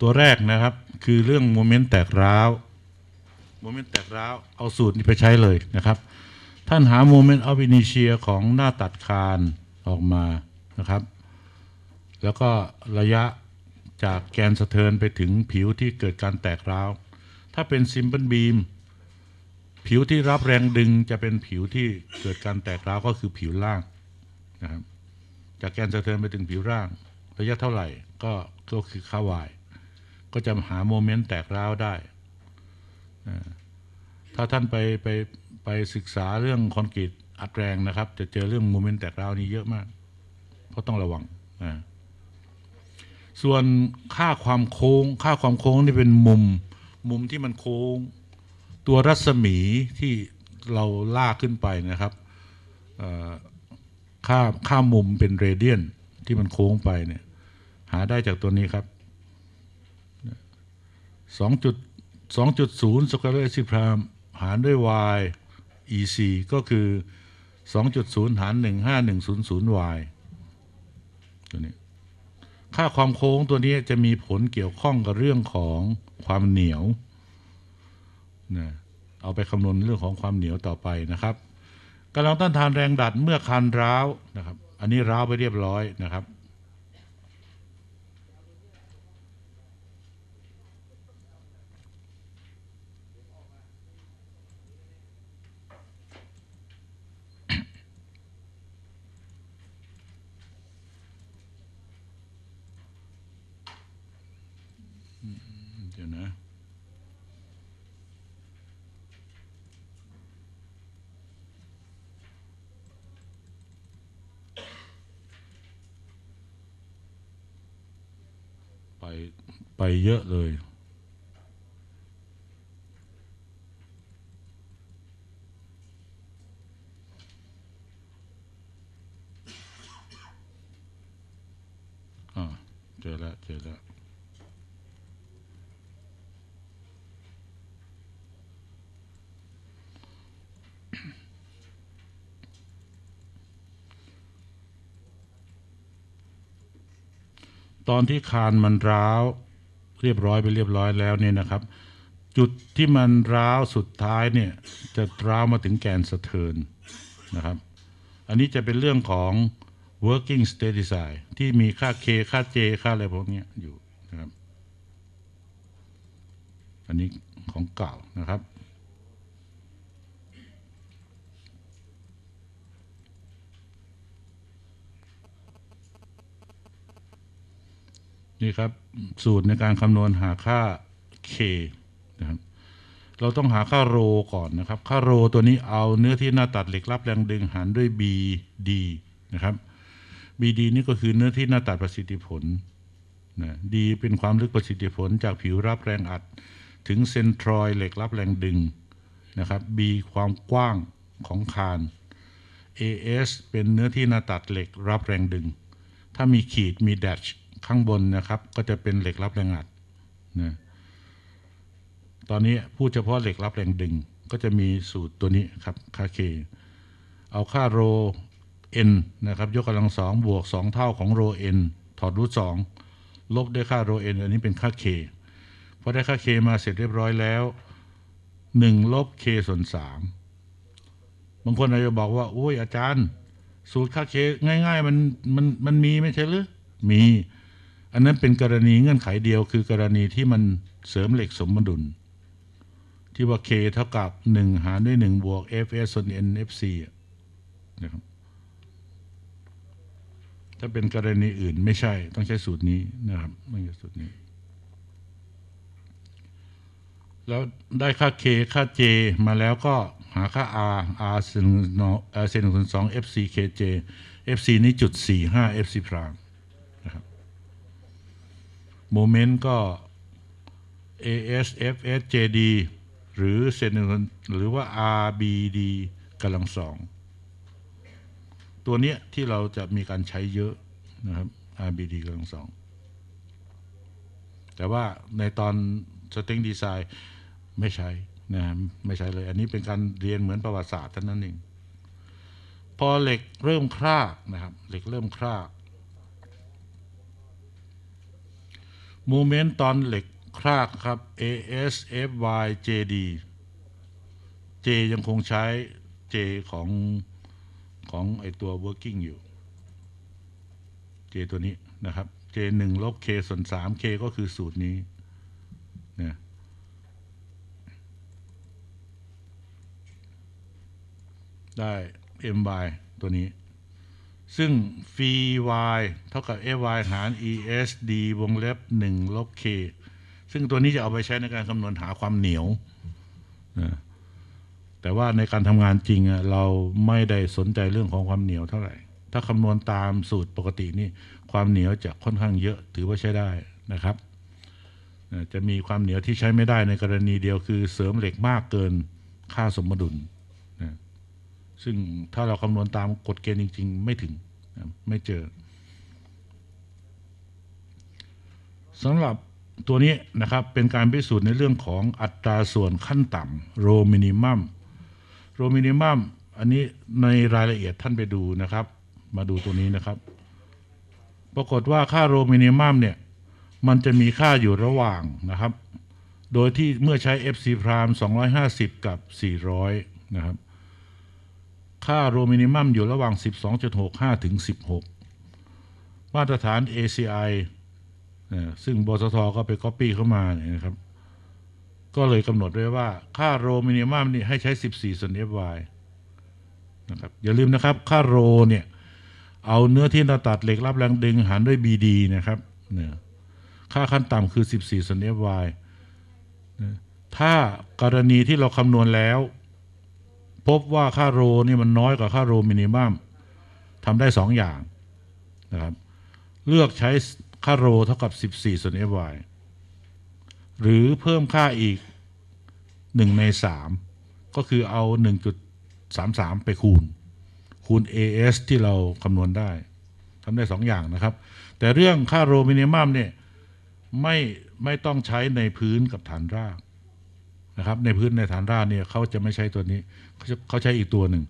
ตัวแรกนะครับ คือเรื่องโมเมนต์แตกร้าวโมเมนต์แตกร้าวเอาสูตรนี้ไปใช้เลยนะครับ ท่านหา moment of inertia ของหน้าตัดคานออกมานะครับ แล้วก็ระยะจากแกนสะเทินไปถึงผิวที่เกิดการแตกร้าว ถ้าเป็นซิมเ l ิลบีมผิวที่รับแรงดึงจะเป็นผิวที่เกิดการแตกร้าวก็คือผิวล่างนะครับ จากแกนสะเทินไปถึงผิวล่าง ระยะเท่าไหร่ ก็ก็คือคาวาย ก็จะหาโมเมนต์แตกร้าวได้ ถ้าท่านไปไปไปศึกษาเรื่องคอนกรีตอัดแรงนะครับ จะเจอเรื่องโมเมนต์แตกร้าวนี้เยอะมาก เพราะต้องระวังส่วนค่าความโค้ง ค่าความโค้งนี่เป็นมุม มุมที่มันโค้ง ตัวรัศมีที่เราลากขึ้นไปนะครับค่าค่ามุมเป็นเรเดียนที่มันโค้งไปเนี่ยาได้จากตัวนี้ครับสองจุดสองจุดศูนย์สแควร์ซิพรามหารด้วย y ec ก็คือสองจุดศูนย์หารหนึ่งห้าหนึ่งศูนย์ศูนย์ y ตัวนี้ ค่าความโค้งตัวนี้จะมีผลเกี่ยวข้องกับเรื่องของความเหนียวนะเอาไปคำนวณเรื่องของความเหนียวต่อไปนะครับกำลังต้านทานแรงดัดเมื่อคันร้าวนะครับ อันนี้ร้าวไปเรียบร้อยนะครับ เดี๋ยวนะ ไปไปเยอะเลย อ่าเจอแล้วเจอแล้ว ตอนที่คานมันร้าว เรียบร้อยไปเรียบร้อยแล้วเนี่ยนะครับ จุดที่มันร้าวสุดท้ายเนี่ยจะร้าวมาถึงแกนสะเทินนะครับ อันนี้จะเป็นเรื่องของ working state design ที่มีค่า k ค่า j ค่าอะไรพวกนี้อยู่นะครับ อันนี้ของเก่านะครับ นี่ครับ สูตรในการคำนวณหาค่า k นะครับเราต้องหาค่าโรก่อนนะครับ ค่าโรตัวนี้เอาเนื้อที่หน้าตัดเหล็กรับแรงดึงหารด้วย BD นะครับ BD นี่ก็คือเนื้อที่หน้าตัดประสิทธิผลนะ D เป็นความลึกประสิทธิผลจากผิวรับแรงอัด ถึงเซนทรอยเหล็กรับแรงดึงนะครับ B ความกว้างของคาน AS เป็นเนื้อที่หน้าตัดเหล็กรับแรงดึง ถ้ามีขีดมีแดช ข้างบนนะครับ ก็จะเป็นเหล็กรับแรงอัดนะตอนนี้พูดเฉพาะเหล็กรับแรงดึง ก็จะมีสูตรตัวนี้ครับค่า K เอาค่าโร N นะครับ ยกกำลังสองบวกสองเท่าของโร N ถอดรูทสองลบด้วยค่าโร N อันนี้เป็นค่า K พอได้ค่า K มาเสร็จเรียบร้อยแล้วหนึ่งลบ K ส่วนสามบางคนอาจจะบอกว่าโอ้ยอาจารย์ สูตรค่า K ง่าย ๆ มันมันมันมีไม่ใช่หรือมี อันนั้นเป็นกรณีเงื่อนไขเดียวคือกรณีที่มันเสริมเหล็กสมดุล ที่ว่า K เท่ากับ 1 หารด้วย 1 บวก Fs ส่วน NFC อะนะครับถ้าเป็นกรณีอื่นไม่ใช่ ต้องใช้สูตรนี้นะครับไม่ใช่สูตรนี้ แล้วได้ค่า K ค่า J มาแล้วก็หาค่า R R เซนเซนส่วนสอง FC KJ FC นี้จุดสี่ห้า FC พรางนะครับ โมเมนต์ก็ AS FS JD หรือเซนหรือว่า RBD กำลังสอง ตัวเนี้ยที่เราจะมีการใช้เยอะนะครับ RBD กำลังสอง แต่ว่าในตอน String Design ไม่ใช้นะไม่ใช้เลย อันนี้เป็นการเรียนเหมือนประวัติศาสตร์เท่านั้นเอง พอเหล็กเริ่มครากนะครับ เหล็กเริ่มคราก โมเมนต์ตอนเหล็กครากครับ AS FY JD J ยังคงใช้ J ของของไอตัว working อยู่ J ตัวนี้นะครับ J 1ลบ K ส่วน 3 K ก็คือสูตรนี้นี่ยได้ my ตัวนี้ ซึ่ง fy เท่ากับ fy หาร esd วงเล็บ1ลบ k ซึ่งตัวนี้จะเอาไปใช้ในการคำนวณหาความเหนียวนะแต่ว่าในการทำงานจริงอะเราไม่ได้สนใจเรื่องของความเหนียวเท่าไหร่ ถ้าคำนวณตามสูตรปกตินี่ความเหนียวจะค่อนข้างเยอะถือว่าใช้ได้นะครับจะมีความเหนียวที่ใช้ไม่ได้ในกรณีเดียวคือเสริมเหล็กมากเกินค่าสมดุลนะซึ่งถ้าเราคำนวณตามกฎเกณฑ์จริง ๆ ไม่ถึง ไม่เจอสำหรับตัวนี้นะครับเป็นการพิสูจน์ในเรื่องของอัตราส่วนขั้นต่ำโรมินิมัมrho minimum อันนี้ในรายละเอียดท่านไปดูนะครับ มาดูตัวนี้นะครับ ปรากฏว่าค่า rho minimum เนี่ยมันจะมีค่าอยู่ระหว่างนะครับ โดยที่เมื่อใช้ FC prime 250 กับ 400 นะครับ ค่า rho minimum อยู่ระหว่าง 12.65 ถึง 16 มาตรฐาน ACI ซึ่งวสทก็ไปก๊อปปี้เข้ามาเนี่ยนะครับ ก็เลยกำหนดไว้ว่าค่าโรมินิมัมนี่ให้ใช้ 14 ส่วน FY นะครับอย่าลืมนะครับค่าโรเนี่ยเอาเนื้อที่หน้าตัดเหล็กรับแรงดึงหารด้วย BD นะครับเนี่ยค่าขั้นต่ำคือ 14ส่วน FY ถ้ากรณีที่เราคำนวณแล้ว พบว่าค่าโรนี่มันน้อยกว่าค่าโรมินิมัมทำได้สองอย่างนะครับเลือกใช้ค่าโรเท่ากับ 14 ส่วน FY หรือเพิ่มค่าอีก 1 ใน 3 ก็คือเอา 1.33 ไปคูณ คูณ AS ที่เราคำนวณได้ทำได้ 2 อย่างนะครับ แต่เรื่องค่าโรมินิมัมเนี่ยไม่ไม่ต้องใช้ในพื้นกับฐานราก นะครับ ในพื้นในฐานรากเนี่ยเขาจะไม่ใช้ตัวนี้เขาจะเขาใช้อีกตัวหนึ่ง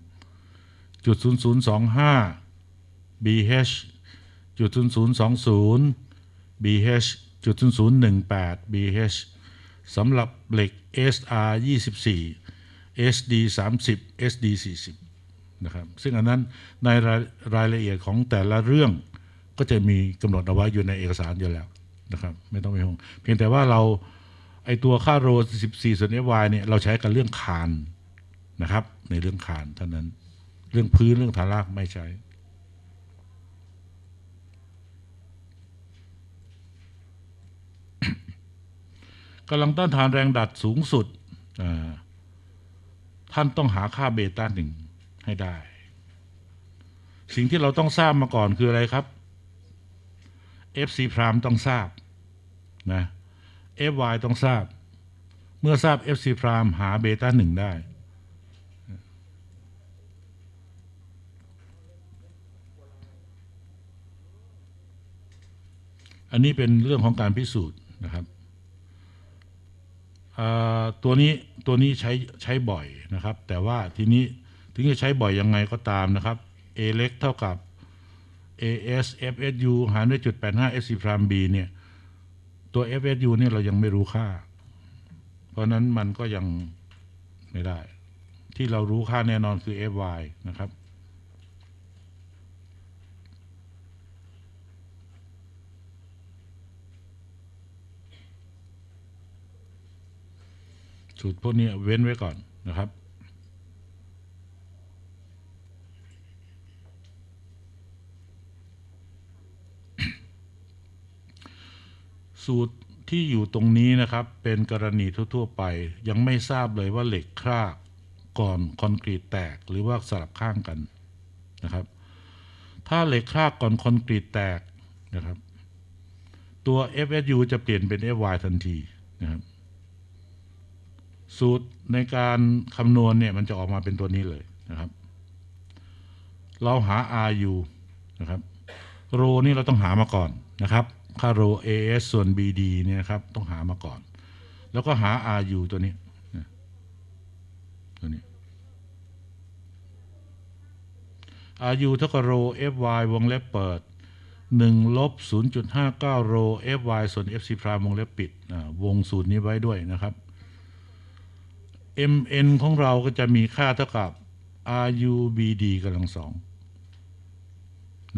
จุด0025 BH จุด0020 BH จุด0018 BH สำหรับเหล็ก SR 24 SD 30 SD 40นะครับซึ่งอันนั้นในรายรายละเอียดของแต่ละเรื่องก็จะมีกำหนดเอาไว้อยู่ในเอกสารอยู่แล้วนะครับ ไม่ต้องไปห่วงเพียงแต่ว่าเรา ไอตัวค่าโร14ส่วน FY เนี่ยเราใช้กันเรื่องคานนะครับ ในเรื่องคานเท่านั้น เรื่องพื้นเรื่องฐานรากไม่ใช้กำลังต้านทานแรงดัดสูงสุด ท่านต้องหาค่าเบต้าหนึ่งให้ได้ สิ่งที่เราต้องทราบมาก่อนคืออะไรครับ FC พรามต้องทราบนะ FY ต้องทราบ เมื่อทราบ FC พรามหาเบต้าหนึ่งได้ อันนี้เป็นเรื่องของการพิสูจน์นะครับตัวนี้ตัวนี้ใช้ใช้บ่อยนะครับ แต่ว่าทีนี้ถึงจะใช้บ่อยยังไงก็ตามนะครับ A เล็กเท่ากับ AS FSU หารด้วยจุด85 SC พราม B เนี่ย ตัว FSU เนี่ยเรายังไม่รู้ค่า เพราะนั้นมันก็ยังไม่ได้ ที่เรารู้ค่าแน่นอนคือ FY นะครับ สูตรพวกนี้เว้นไว้ก่อนนะครับ สูตรที่อยู่ตรงนี้นะครับ เป็นกรณีทั่ว ๆ ไป ยังไม่ทราบเลยว่าเหล็กครากก่อนคอนกรีตแตกหรือว่าสลับข้างกันนะครับ ถ้าเหล็กครากก่อนคอนกรีตแตกนะครับ ตัว FSU จะเปลี่ยนเป็น FY ทันทีนะครับ สูตรในการคำนวณเนี่ยมันจะออกมาเป็นตัวนี้เลยนะครับ เราหา RU นะครับ โรนี่เราต้องหามาก่อนนะครับ ค่าโร AS ส่วน BD เนี่ยครับ ต้องหามาก่อน แล้วก็หา RU ตัวนี้ตัวนี้ RU เท่ากับโร FY วงเล็บเปิด1ลบ0.59โร fy ส่วน fc พรามวงเล็บปิด วงสูตรนี้ไว้ด้วยนะครับ mn ของเราก็จะมีค่าเท่ากับ rubd กำลังสอง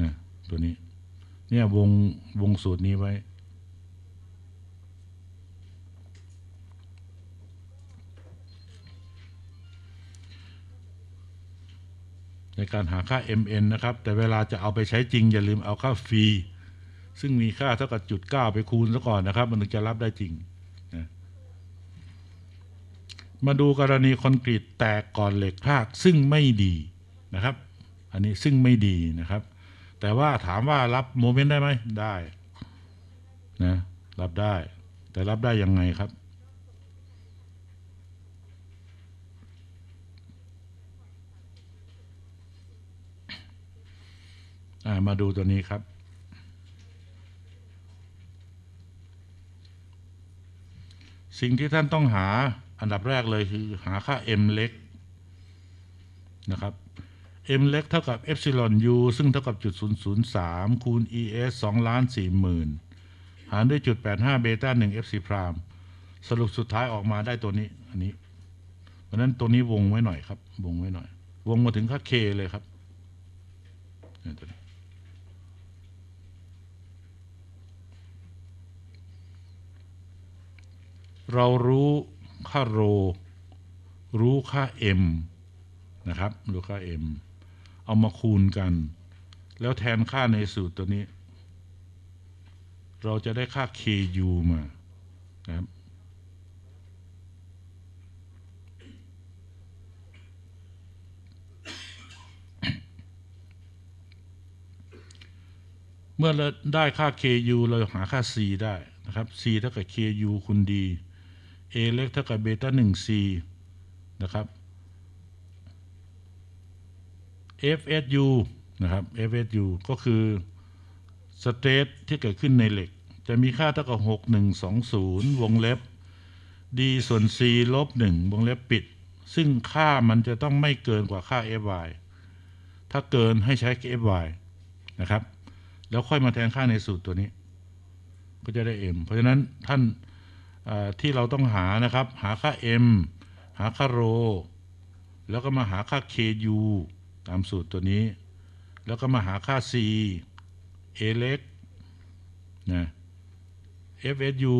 นะตัวนี้ เนี่ยวงวงสูตรนี้ไว้ ในการหาค่า mn นะครับ แต่เวลาจะเอาไปใช้จริง อย่าลืมเอาค่าฟรีซึ่งมีค่าเท่ากับจุดเก้าไปคูณซะก่อนนะครับ มันถึงจะรับได้จริงนะมาดูกรณีคอนกรีตแตกก่อนเหล็กพากซึ่งไม่ดีนะครับ อันนี้ซึ่งไม่ดีนะครับ แต่ว่าถามว่ารับโมเมนต์ได้ไหมได้นะรับได้ แต่รับได้ยังไงครับ มาดูตัวนี้ครับ สิ่งที่ท่านต้องหาอันดับแรกเลยคือหาค่า m เล็กนะครับ m เล็กเท่ากับ epsilon u ซึ่งเท่ากับจุด003 คูณ es 2ล้าน4หมื่นหารด้วยจุด85เบต้า1 fc พรามสรุปสุดท้ายออกมาได้ตัวนี้ อันนี้ เพราะนั้นตัวนี้วงไว้หน่อยครับ วงไว้หน่อย วงมาถึงค่า k เลยครับตัวนี้เรารู้ค่าโร รู้ค่า m นะครับ รู้ค่า m เอามาคูณกัน แล้วแทนค่าในสูตรตัวนี้ เราจะได้ค่า ku มานะครับเมื่อเราได้ค่า ku เราหาค่า c ได้นะครับ c เท่ากับ ku คูณ d a เล็กเท่ากับเบต้า 1 c นะครับ FSU นะครับ FSU ก็คือสเตรทที่เกิดขึ้นในเหล็ก จะมีค่าเท่ากับ 6120 วงเล็บ d ส่วน c ลบ 1 วงเล็บปิด ซึ่งค่ามันจะต้องไม่เกินกว่าค่า fy ถ้าเกินให้ใช้ fy นะครับ แล้วค่อยมาแทนค่าในสูตรตัวนี้ ก็จะได้ m เพราะฉะนั้นท่านที่เราต้องหานะครับ หาค่า m หาค่า rho แล้วก็มาหาค่า ku ตามสูตรตัวนี้ แล้วก็มาหาค่า c a เล็กนะ fsu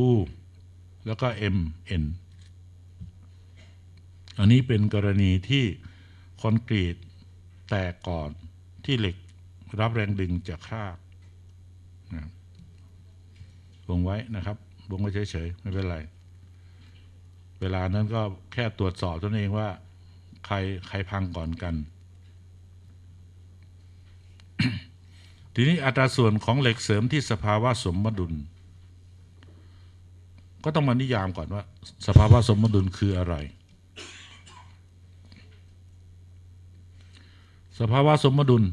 แล้วก็ mn อันนี้เป็นกรณีที่คอนกรีตแตกก่อนที่เหล็กรับแรงดึงจากคราบนะวงไว้นะครับวงไว้เฉยๆ ไม่เป็นไร เวลานั้นก็แค่ตรวจสอบตนเองว่า ใครใครพังก่อนกัน ทีนี้อัตราส่วนของเหล็กเสริมที่สภาวะสมดุล ก็ต้องมานิยามก่อนว่า สภาวะสมดุลคืออะไร สภาวะสมดุล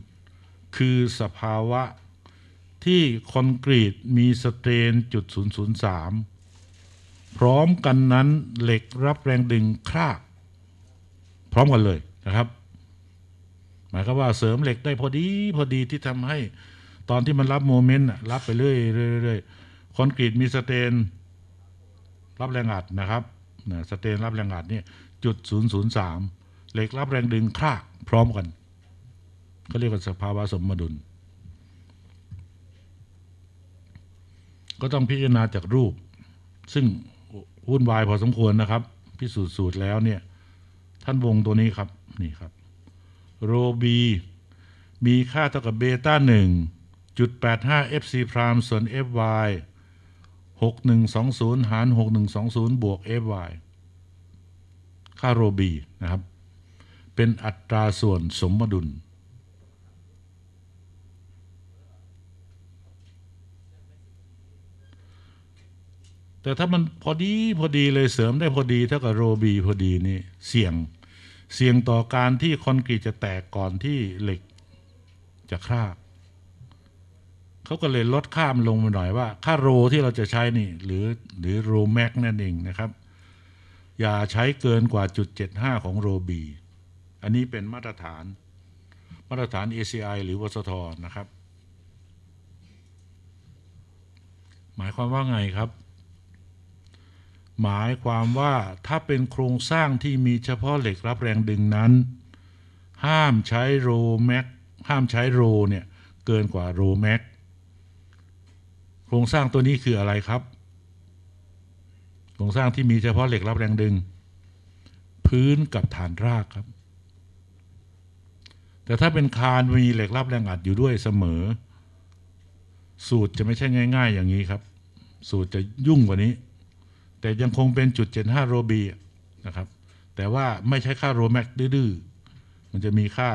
คือสภาวะที่คอนกรีตมีสเตรนจุด003 พร้อมกันนั้นเหล็กรับแรงดึงครากพร้อมกันเลยนะครับ มายความว่าเสริมเหล็กได้พอดีพอดีที่ทำให้ ตอนที่มันรับโมเมนต์รับไปเรื่อยๆเรื่อยคอนกรีตมีสเตน รับแรงอัดนะครับสเตนรับแรงอัดเนี่ยจุดศูนย์ศูนย์สามเหล็กรับแรงดึงครากพร้อมกันก็เรียกว่าสภาวะสมดุล ก็ต้องพิจารณาจากรูป ซึ่งวุ่นวายพอสมควรนะครับ พิสูจน์สูตรแล้วเนี่ย ท่านวงตัวนี้ครับ นี่ครับ โรบีมีค่าเท่ากับเบต้าหนึ่งจุดแปดห้า fc พรามส่วน fy หกหนึ่งสองศูนย์หารหกหนึ่งสองศูนย์บวก fy ค่าโรบีนะครับ เป็นอัตราส่วนสมดุล แต่ถ้ามันพอดีพอดีเลยเสริมได้พอดีเท่ากับโรบีพอดีนี่เสี่ยง เสี่ยงต่อการที่คอนกรีตจะแตกก่อนที่เหล็กจะคราบเขาก็เลยลดค่ามนลงมาหน่อยว่า ค่าโรที่เราจะใช้นี่ หรือหรือโรแม็กนั่นเองนะครับ อย่าใช้เกินกว่าจุด75ของโรบีอันนี้เป็นมาตรฐาน มาตรฐาน ACI หรือวสทนะครับ หมายความว่าไงครับ หมายความว่าถ้าเป็นโครงสร้างที่มีเฉพาะเหล็กรับแรงดึงนั้น ห้ามใช้โรแม็กห้ามใช้โรเนี่ยเกินกว่าโรแม็กโครงสร้างตัวนี้คืออะไรครับ โครงสร้างที่มีเฉพาะเหล็กรับแรงดึง พื้นกับฐานรากครับ แต่ถ้าเป็นคานมีเหล็กรับแรงอัดอยู่ด้วยเสมอ สูตรจะไม่ใช่ง่าย ๆ อย่างนี้ครับ สูตรจะยุ่งกว่านี้ แต่ยังคงเป็นจุด75โรบีนะครับ แต่ว่าไม่ใช้ค่าโรแม็กดื้อมันจะมีค่า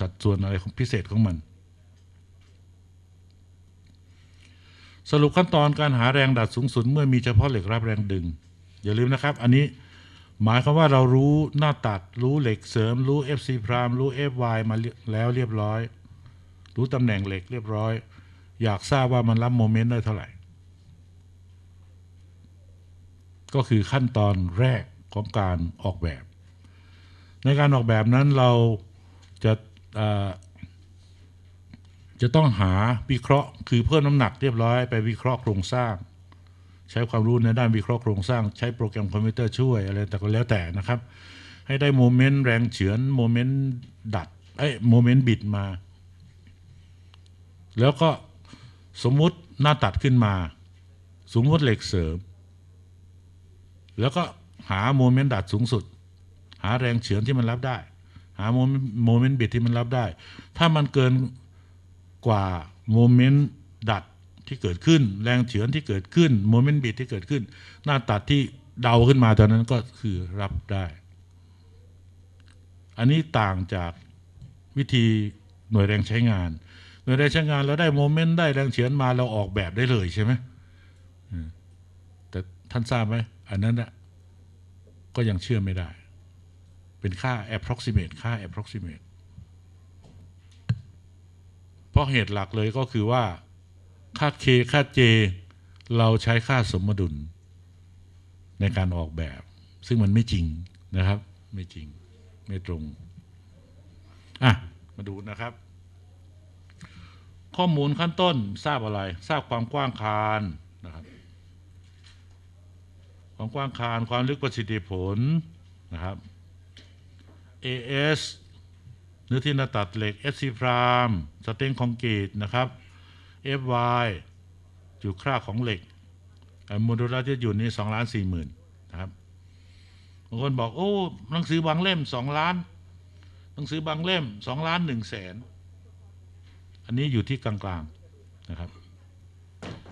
สัดส่วนอะไรของพิเศษของมัน สรุปขั้นตอนการหาแรงดัดสูงสุด เมื่อมีเฉพาะเหล็กรับแรงดึง อย่าลืมนะครับ อันนี้หมายความว่าเรารู้หน้าตัดรู้เหล็กเสริม รู้ FC พรามรู้ FY มาแล้วเรียบร้อย รู้ตำแหน่งเหล็กเรียบร้อย อยากทราบว่ามันรับโมเมนต์ได้เท่าไหร่ ก็คือขั้นตอนแรกของการออกแบบ ในการออกแบบนั้นเราจะจะต้องหาวิเคราะห์คือเพิ่มน้ำหนักเรียบร้อยไปวิเคราะห์โครงสร้าง ใช้ความรู้ในด้านวิเคราะห์โครงสร้าง ใช้โปรแกรมคอมพิวเตอร์ช่วยอะไรแต่ก็แล้วแต่นะครับ ให้ได้โมเมนต์แรงเฉือนโมเมนต์ดัดเอ้โมเมนต์บิดมา แล้วก็สมมุติหน้าตัดขึ้นมา สมมติเหล็กเสริม แล้วก็หาโมเมนต์ดัดสูงสุด หาแรงเฉือนที่มันรับได้ หาโมเมนต์บิดที่มันรับได้ ถ้ามันเกินกว่าโมเมนต์ดัดที่เกิดขึ้น แรงเฉือนที่เกิดขึ้นโมเมนต์บิดที่เกิดขึ้น หน้าตัดที่เดาขึ้นมาตอนนั้นก็คือรับได้ อันนี้ต่างจากวิธีหน่วยแรงใช้งาน หน่วยแรงใช้งานเราได้โมเมนต์ได้แรงเฉือนมาเราออกแบบได้เลยใช่ไหมแต่ท่านทราบไหม อันนั้นนะก็ยังเชื่อไม่ได้ เป็นค่า approximate ค่า approximate เพราะเหตุหลักเลยก็คือว่า ค่า k ค่า j เราใช้ค่าสมดุล ในการออกแบบ ซึ่งมันไม่จริงนะครับ ไม่จริง ไม่ตรง อะ มาดูนะครับ ข้อมูลขั้นต้นทราบอะไร ทราบความกว้างคานนะครับ ความกว้างคานความลึกประสิทธิผลนะครับ AS เนื้อที่หน้าตัดเหล็ก SC พรามสเต็งคอนกรีตนะครับ FY จุดค่าของเหล็กโมดูลาร์ที่อยู่นี่สองล้านสี่หมื่นนะครับบางคนบอกโอ้หนังสือบางเล่มสองล้านหนังสือบางเล่มสองล้านหนึ่งแสนอันนี้อยู่ที่กลางๆนะครับ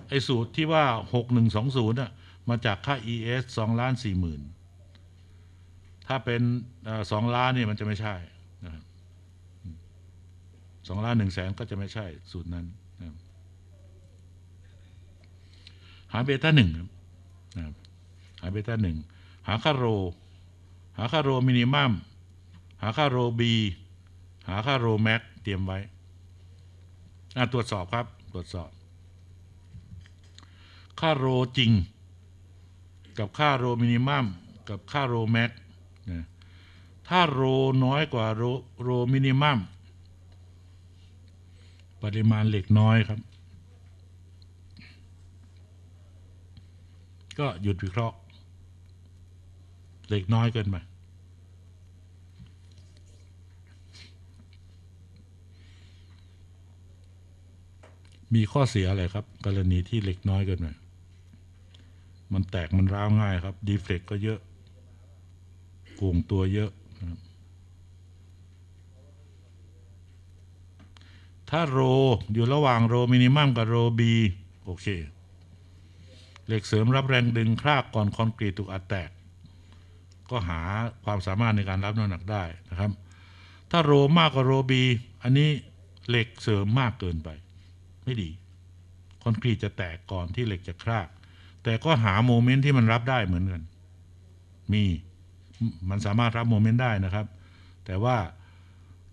ไอ้สูตรที่ว่าหกหนึ่งสองศูนย์อะ มาจากค่า ES สองล้านสี่หมื่นถ้าเป็นสองล้านเนี่ยมันจะไม่ใช่นะครับสองล้านหนึ่งแสนก็จะไม่ใช่สูตรนั้นนะครับหาเบต้าหนึ่งครับนะครับหาเบต้าหนึ่งหาค่าโร หาค่าโรมินิมัมหาค่าโรบีหาค่าโรแม็กเตรียมไว้ตรวจสอบครับ ตรวจสอบ ค่าโรจริง กับค่าโรมินิมัมกับค่าโรแม็กนะถ้าโรน้อยกว่าโรโรมินิมัมปริมาณเหล็กน้อยครับ ก็หยุดวิเคราะห์ เหล็กน้อยเกินไปมีข้อเสียอะไรครับ กรณีที่เหล็กน้อยเกินไป มันแตกมันร้าวง่ายครับ ดีเฟกก็เยอะโก่งตัวเยอะถ้าโรอยู่ระหว่างโรมินิมัมกับโรบีโอเค เหล็กเสริมรับแรงดึงครากก่อนคอนกรีตถูกอัดแตก ก็หาความสามารถในการรับน้ำหนักได้นะครับ ถ้าโรมากกว่าโรบีอันนี้เหล็กเสริมมากเกินไป ไม่ดี คอนกรีตจะแตกก่อนที่เหล็กจะคราก แต่ก็หาโมเมนต์ที่มันรับได้เหมือนกัน มีมันสามารถรับโมเมนต์ได้นะครับ แต่ว่า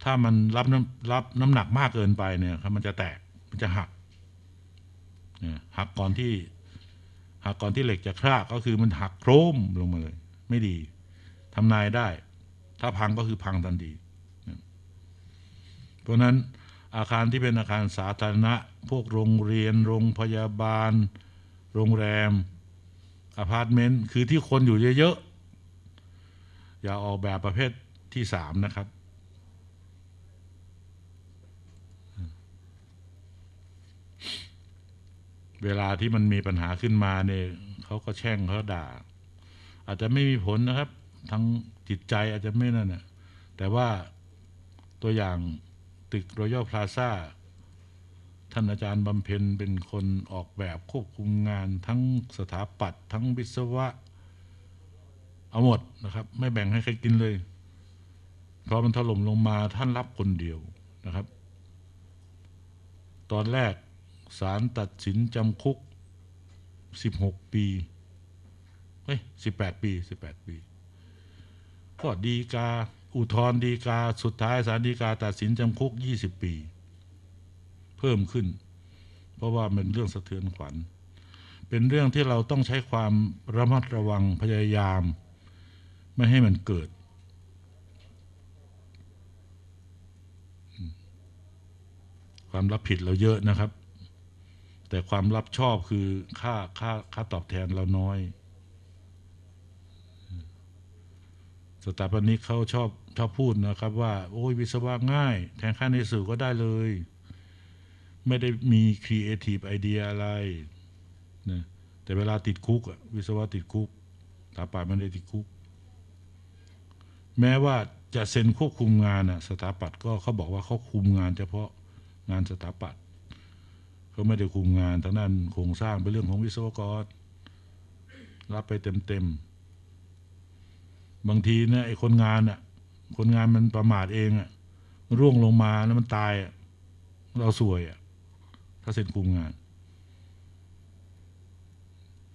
ถ้ามันรับน้ำรับน้ำหนักมากเกินไปเนี่ยครับมันจะแตกมันจะหักเนี่ยหักก่อนที่หักก่อนที่เหล็กจะคราก็คือมันหักโครมลงมาเลย ไม่ดีทำนายได้ ถ้าพังก็คือพังทันทีเพราะนั้นอาคารที่เป็นอาคารสาธารณะ พวกโรงเรียน โรงพยาบาล โรงแรมอพาร์ตเมนต์คือที่คนอยู่เยอะๆ อย่าออกแบบประเภทที่สามนะครับ เวลาที่มันมีปัญหาขึ้นมาเนี่ยเขาก็แช่งเขาด่า อาจจะไม่มีผลนะครับ ทั้งจิตใจอาจจะไม่นั่นนะแต่ว่าตัวอย่างตึกรอยัลพลาซ่า ท่านอาจารย์บำเพ็ญเป็นคนออกแบบควบคุมงานทั้งสถาปัตย์ทั้งวิศวะ เอาหมดนะครับ ไม่แบ่งให้ใครกินเลยพราะมันถล่มลงมาท่านรับคนเดียวนะครับ ตอนแรกศาลตัดสินจำคุก 16 ปีเฮ้ย18 ปี 18 ปีก็ดีกาอุทธรณ์ดีกาสุดท้ายศาลฎีกาตัดสินจำคุก 20 ปี พิ่มขึ้น เพราะว่าเป็นเรื่องสะเทือนขวัญ เป็นเรื่องที่เราต้องใช้ความระมัดระวังพยายาม ไม่ให้มันเกิด ความรับผิดเราเยอะนะครับ แต่ความรับชอบคือค่าค่าค่าตอบแทนเราน้อย สถาปนิกเขาชอบชอบพูดนะครับว่า โอ้ยวิศวะง่าย แทนค่าในสูตรก็ได้เลย ไม่ได้มี creative idea อะไรนะแต่เวลาติดคุกอะวิศวะติดคุกสถาปัตย์ไม่ได้ติดคุก แม้ว่าจะเซ็นควบคุมงานอะสถาปัตย์ก็เขาบอกว่าเขาคุมงาน เฉพาะงานสถาปัตย์เขาไม่ได้คุมงานทางด้านโครงสร้างเป็นเรื่องของวิศวกร รับไปเต็มๆบางทีเนี่ยไอ้คนงานอะคนงานมันประมาทเองอะร่วงลงมาแล้วมันตายอะเราสวยอะ ถ้าเซ็นคุมงาน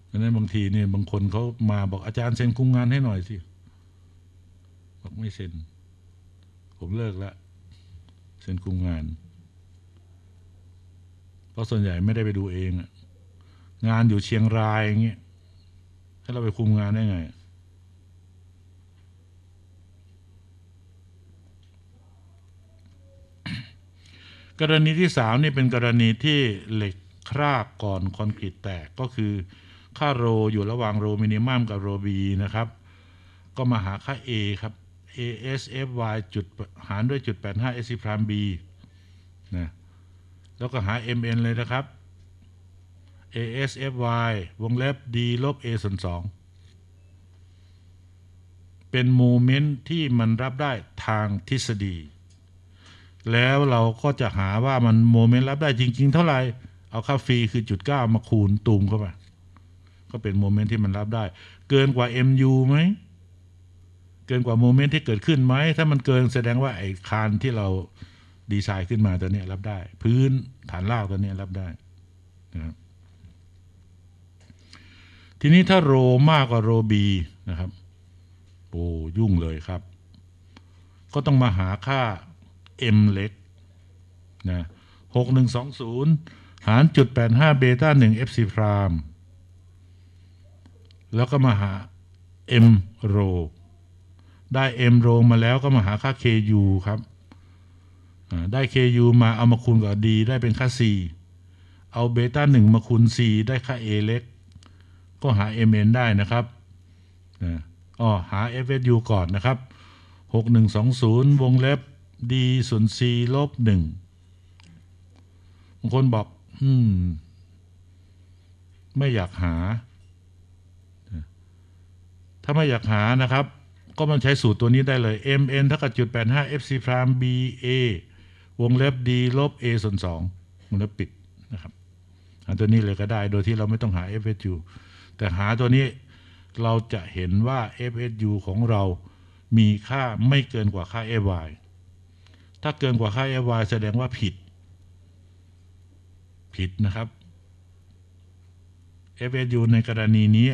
ดังนั้นบางทีเนี่ยบางคนเขามาบอกอาจารย์เซ็นคุมงานให้หน่อยสิบอกไม่เซ็น ผมเลิกล้วเซ็นคุมงาน เพราะส่วนใหญ่ไม่ได้ไปดูเองอะงานอยู่เชียงรายอย่างเงี้ยให้เราไปคุมงานได้ไง กรณีที่สามนี่เป็นกรณีที่เหล็กคราบก่อนคอนกรีตแตกก็คือ ค่าโรอยู่ระหว่างโรมินิมัมกับโรบีนะครับ ก็มาหาค่า A ครับ ASFY จุดหารด้วยจุด85 SC พราม B นะแล้วก็หา MN เลยนะครับ ASFY วงเล็บ D ลบ A ส่วน2เป็นโมเมนต์ที่มันรับได้ทางทฤษฎี แล้วเราก็จะหาว่ามันโมเมนต์รับได้จริง ๆ เท่าไหร่เอาค่า phi คือจุดเก้ามาคูณตูมเข้าไปก็เป็นโมเมนต์ที่มันรับได้ เกินกว่า MU ไหมเกินกว่าโมเมนต์ที่เกิดขึ้นไหมถ้ามันเกินแสดงว่าไอ้คานที่เราดีไซน์ขึ้นมาตัวนี้รับได้ พื้นฐานรากตัวนี้รับได้นะครับทีนี้ถ้า rhoมากกว่าโรบีนะครับ โอ้ยุ่งเลยครับ ก็ต้องมาหาค่า m เล็กนะหกหนึ่งสองศูนย์หารจุดแปดห้าเบต้าหนึ่ง fc พรามแล้วก็มาหา m โรได้ m โรมาแล้วก็มาหาค่า ku ครับอ่าได้ ku มาเอามาคูณกับ d ได้เป็นค่า c เอาเบต้าหนึ่งมาคูณ c ได้ค่า a เล็ก ก็หา mn ได้นะครับอ๋อหา fsu ก่อนนะครับหกหนึ่งสองศูนย์วงเล็บ d ส่วน c ลบหนึ่งบางคนบอก อืม ไม่อยากหา ถ้าไม่อยากหานะครับ ก็มันใช้สูตรตัวนี้ได้เลย mn เท่ากับจุดแปดห้า fc พราม ba วงเล็บ d ลบ a ส่วนสองวงเล็บปิดนะครับหาตัวนี้เลยก็ได้โดยที่เราไม่ต้องหา fsu แต่หาตัวนี้เราจะเห็นว่า fsu ของเรามีค่าไม่เกินกว่าค่า fy ถ้าเกินกว่าค่า fy แสดงว่าผิด ผิดนะครับ fsu ในกรณีนี้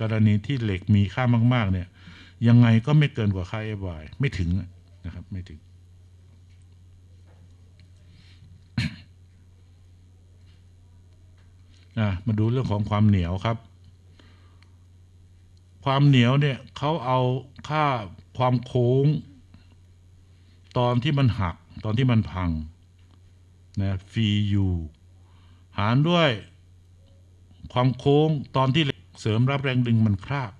กรณีที่เหล็กมีค่ามาก ๆ เนี่ย ยังไงก็ไม่เกินกว่าค่า fy ไม่ถึงนะครับ ไม่ถึง มาดูเรื่องของความเหนียวครับ ความเหนียวเนี่ยเขาเอาค่าความโค้ง ตอนที่มันหัก ตอนที่มันพังนะฟียูหารด้วย ความโค้งตอนที่เหล็กเสริมรับแรงดึงมันคราบ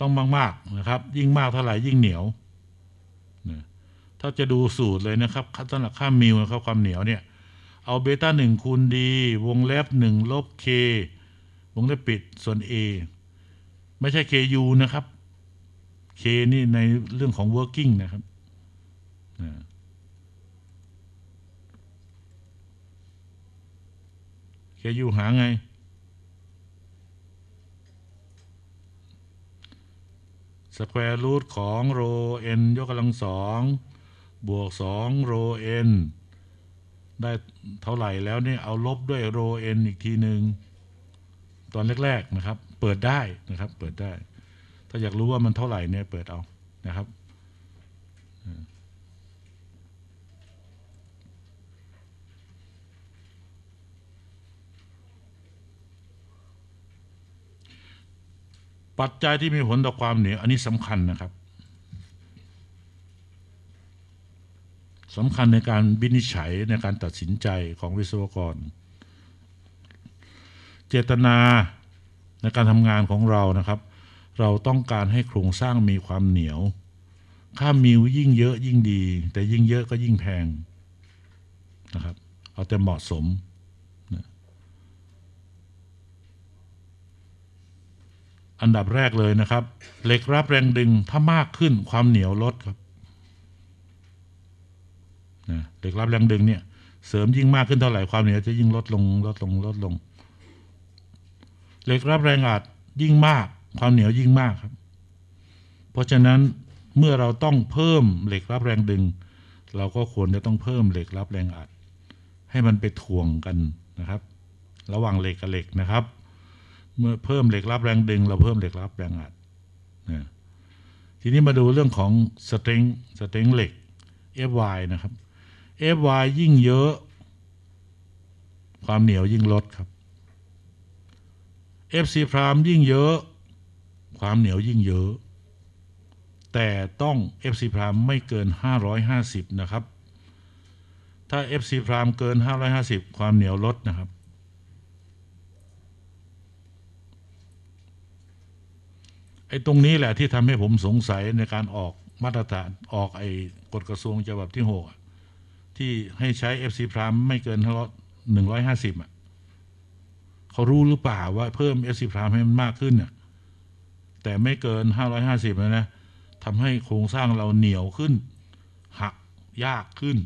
ต้องมากๆนะครับ ยิ่งมากเท่าไหร่ยิ่งเหนียวนะถ้าจะดูสูตรเลยนะครับสำหรับค่ามิวนะครับความเหนียวเนี่ย เอาเบต้าหนึ่งคูณดีวงเล็บหนึ่งลบเควงเล็บปิดส่วน A ไม่ใช่ KU นะครับ K นี่ในเรื่องของ working นะครับนะ KU หาไง สแควร์รูทของโร n ยกกำลังสองบวกสองโร n ได้เท่าไหร่แล้วเนี่ยเอาลบด้วยโร n อีกทีหนึ่งตอนแรก ๆ นะครับ เปิดได้นะครับ เปิดได้ ถ้าอยากรู้ว่ามันเท่าไหร่เนี่ยเปิดเอานะครับปัจจัยที่มีผลต่อความเหนียวอันนี้สำคัญนะครับสำคัญในการวินิจฉัยในการตัดสินใจของวิศวกร เจตนาในการทำงานของเรานะครับ เราต้องการให้โครงสร้างมีความเหนียว ค่ามิวยิ่งเยอะยิ่งดี แต่ยิ่งเยอะก็ยิ่งแพงนะครับ เอาแต่เหมาะสมอันดับแรกเลยนะครับ เหล็กรับแรงดึงถ้ามากขึ้นความเหนียวลดครับนะเหล็กรับแรงดึงเนี่ยเสริมยิ่งมากขึ้นเท่าไหร่ความเหนียวจะยิ่งลดลงลดลงลดลง เหล็กรับแรงอัดยิ่งมาก ความเหนียวยิ่งมากครับ เพราะฉะนั้นเมื่อเราต้องเพิ่มเหล็กรับแรงดึง เราก็ควรจะต้องเพิ่มเหล็กรับแรงอัด ให้มันไปถ่วงกันนะครับ ระหว่างเหล็กกับเหล็กนะครับ เมื่อเพิ่มเหล็กรับแรงดึง เราเพิ่มเหล็กรับแรงอัดนะทีนี้มาดูเรื่องของสเตรงสเตรงเหล็ก Fy นะครับ Fy ยิ่งเยอะ ความเหนียวยิ่งลดครับ FC พรามยิ่งเยอะ ความเหนียวยิ่งเยอะ แต่ต้อง FC พรามไม่เกิน 550 นะครับ ถ้า FC พรามเกิน 550 ความเหนียวลดนะครับ ไอ้ตรงนี้แหละที่ทำให้ผมสงสัยในการออกมาตรฐานออกไอ้กฎกระทรวงฉบับที่หกที่ให้ใช้ FC พรามไม่เกินหนึ่งร้อยห้าสิบอะเขารู้หรือเปล่าว่าเพิ่ม FC พรามให้มันมากขึ้นเนี่ย แต่ไม่เกินห้าร้อยห้าสิบนะทำให้โครงสร้างเราเหนียวขึ้น หักยากขึ้น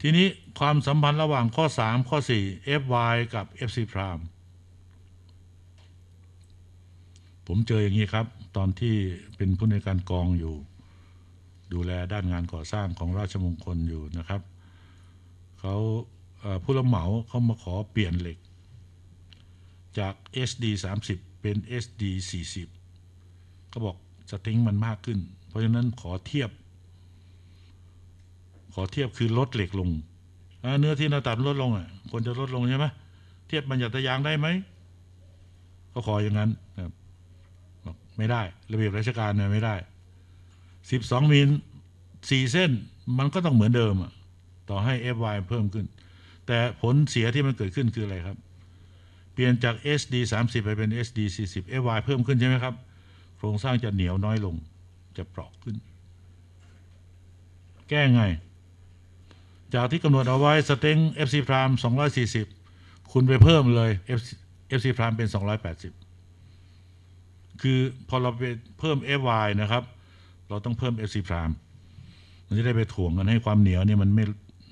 ทีนี้ความสัมพันธ์ระหว่างข้อ 3 ข้อ 4 fy กับ fc prime ผมเจออย่างนี้ครับ ตอนที่เป็นผู้ในการกองอยู่ ดูแลด้านงานก่อสร้างของราชมงคลอยู่นะครับเขาผู้รับเหมาเขามาขอเปลี่ยนเหล็ก จาก SD 30 เป็น SD 40เขาบอกสตริงมันมากขึ้น เพราะฉะนั้นขอเทียบ ขอเทียบคือลดเหล็กลง เนื้อที่หน้าตัดลดลงอะควรจะลดลงใช่ไหมเทียบมันหยัดตยางได้ไหมก็ขออย่างนั้นนะครับบอกไม่ได้ ระเบียบราชการเนี่ยไม่ได้สิบสองมิลสี่เส้นมันก็ต้องเหมือนเดิมอะต่อให้ FY เพิ่มขึ้น แต่ผลเสียที่มันเกิดขึ้นคืออะไรครับ เปลี่ยนจาก SD 30 ไปเป็น SD 40 FY เพิ่มขึ้นใช่ไหมครับ โครงสร้างจะเหนียวน้อยลง จะเปราะขึ้น แก้ไง จากที่กำหนดเอาไว้สเต็ง FC พราม240 คุณไปเพิ่มเลย FC FC พรามเป็น 280 คือพอเราไปเพิ่ม FY นะครับ เราต้องเพิ่ม FC พรามมันจะได้ไปถ่วงกันให้ความเหนียวเนี่ยมันไม่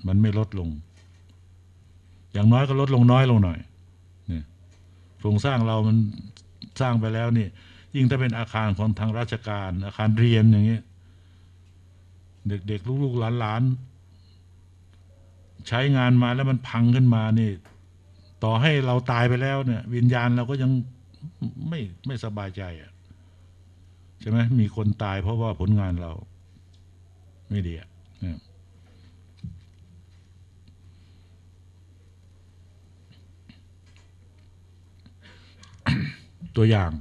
มันไม่ลดลง อย่างน้อยก็ลดลงน้อยลงหน่อยเนี่ย โครงสร้างเรามันสร้างไปแล้วนี่ยิ่งถ้าเป็นอาคารของทางราชการ อาคารเรียนอย่างเงี้ยเด็กๆลูกๆหลานๆใช้งานมาแล้วมันพังขึ้นมานี่ ต่อให้เราตายไปแล้วเนี่ย วิญญาณเราก็ยังไม่ไม่สบายใจอะใช่ไหมมีคนตายเพราะว่าผลงานเรา ไม่ดีอะเนี่ย ตัวอย่าง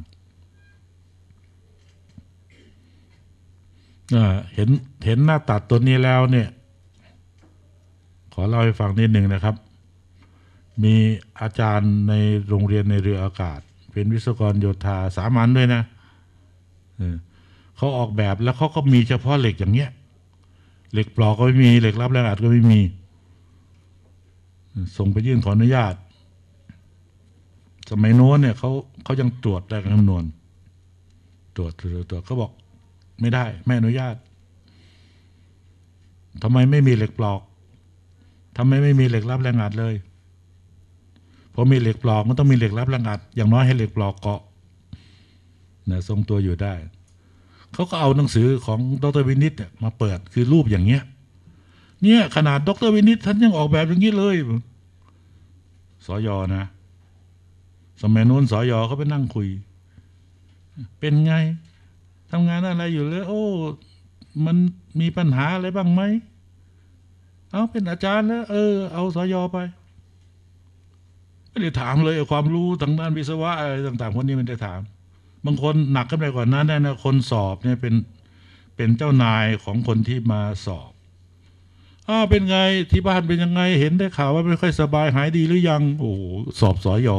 เห็นเห็นหน้าตัดตัวนี้แล้วเนี่ย ขอเล่าให้ฟังนิดหนึ่งนะครับ มีอาจารย์ในโรงเรียนในเรืออากาศ เป็นวิศวกรโยธาสามัญด้วยนะเขาออกแบบแล้วเขาก็มีเฉพาะเหล็กอย่างเงี้ย เหล็กปลอกก็ไม่มี เหล็กรับแรงอัดก็ไม่มี ส่งไปยื่นขออนุญาต สมัยโน้นเนี่ยเขาเขายังตรวจแรงคำนวณตรวจตรวจตรวจเขาบอกไม่ได้ ไม่อนุญาตทำไมไม่มีเหล็กปลอกทำไมไม่มีเหล็กรับแรงอัดเลยพอมีเหล็กปลอกมันต้องมีเหล็กรับแรงอัด อย่างน้อยให้เหล็กปลอกเกาะนะทรงตัวอยู่ได้ เขาก็เอาหนังสือของดรวินิตเนี่ยมาเปิดคือรูปอย่างเงี้ย เนี่ยขนาดดรวินิตท่านยังออกแบบอย่างนี้เลยสอยอนะ สมัยนู้นสอยอเขาไปนั่งคุย เป็นไงทำงานอะไรอยู่เลย โอ้ มันมีปัญหาอะไรบ้างไหมเอาเป็นอาจารย์แล้ว เออ เอาสอยอไปไม่ได้ถามเลยความรู้ทางด้านวิศวะอะไรต่าง ๆ คนนี้ม่ได้ถาม บางคนหนักขึ้นไปกว่านั้นนะคนสอบเนี่ยเป็นเป็นเจ้านายของคนที่มาสอบอ้าวเป็นไงที่บ้านเป็นยังไง เห็นได้ข่าวว่าไม่ค่อยสบายหายดีหรือยัง โอ้โหสอบสอยอ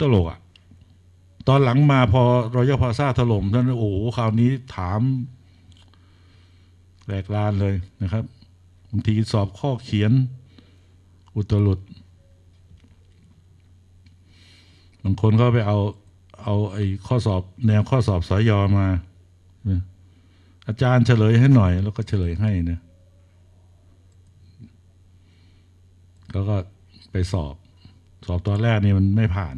ตลกอะ ตอนหลังมาพอรอยพาซาถล่มท่านโอ้โหคราวนี้ถามแหลกลานเลยนะครับบางทีสอบข้อเขียน อุตรุดบางคนก็ไปเอาเอาไอ้ข้อสอบแนวข้อสอบสอยอมา อาจารย์เฉลยให้หน่อย แล้วก็เฉลยให้นะแล้วก็ไปสอบ สอบตอนแรกนี่มันไม่ผ่าน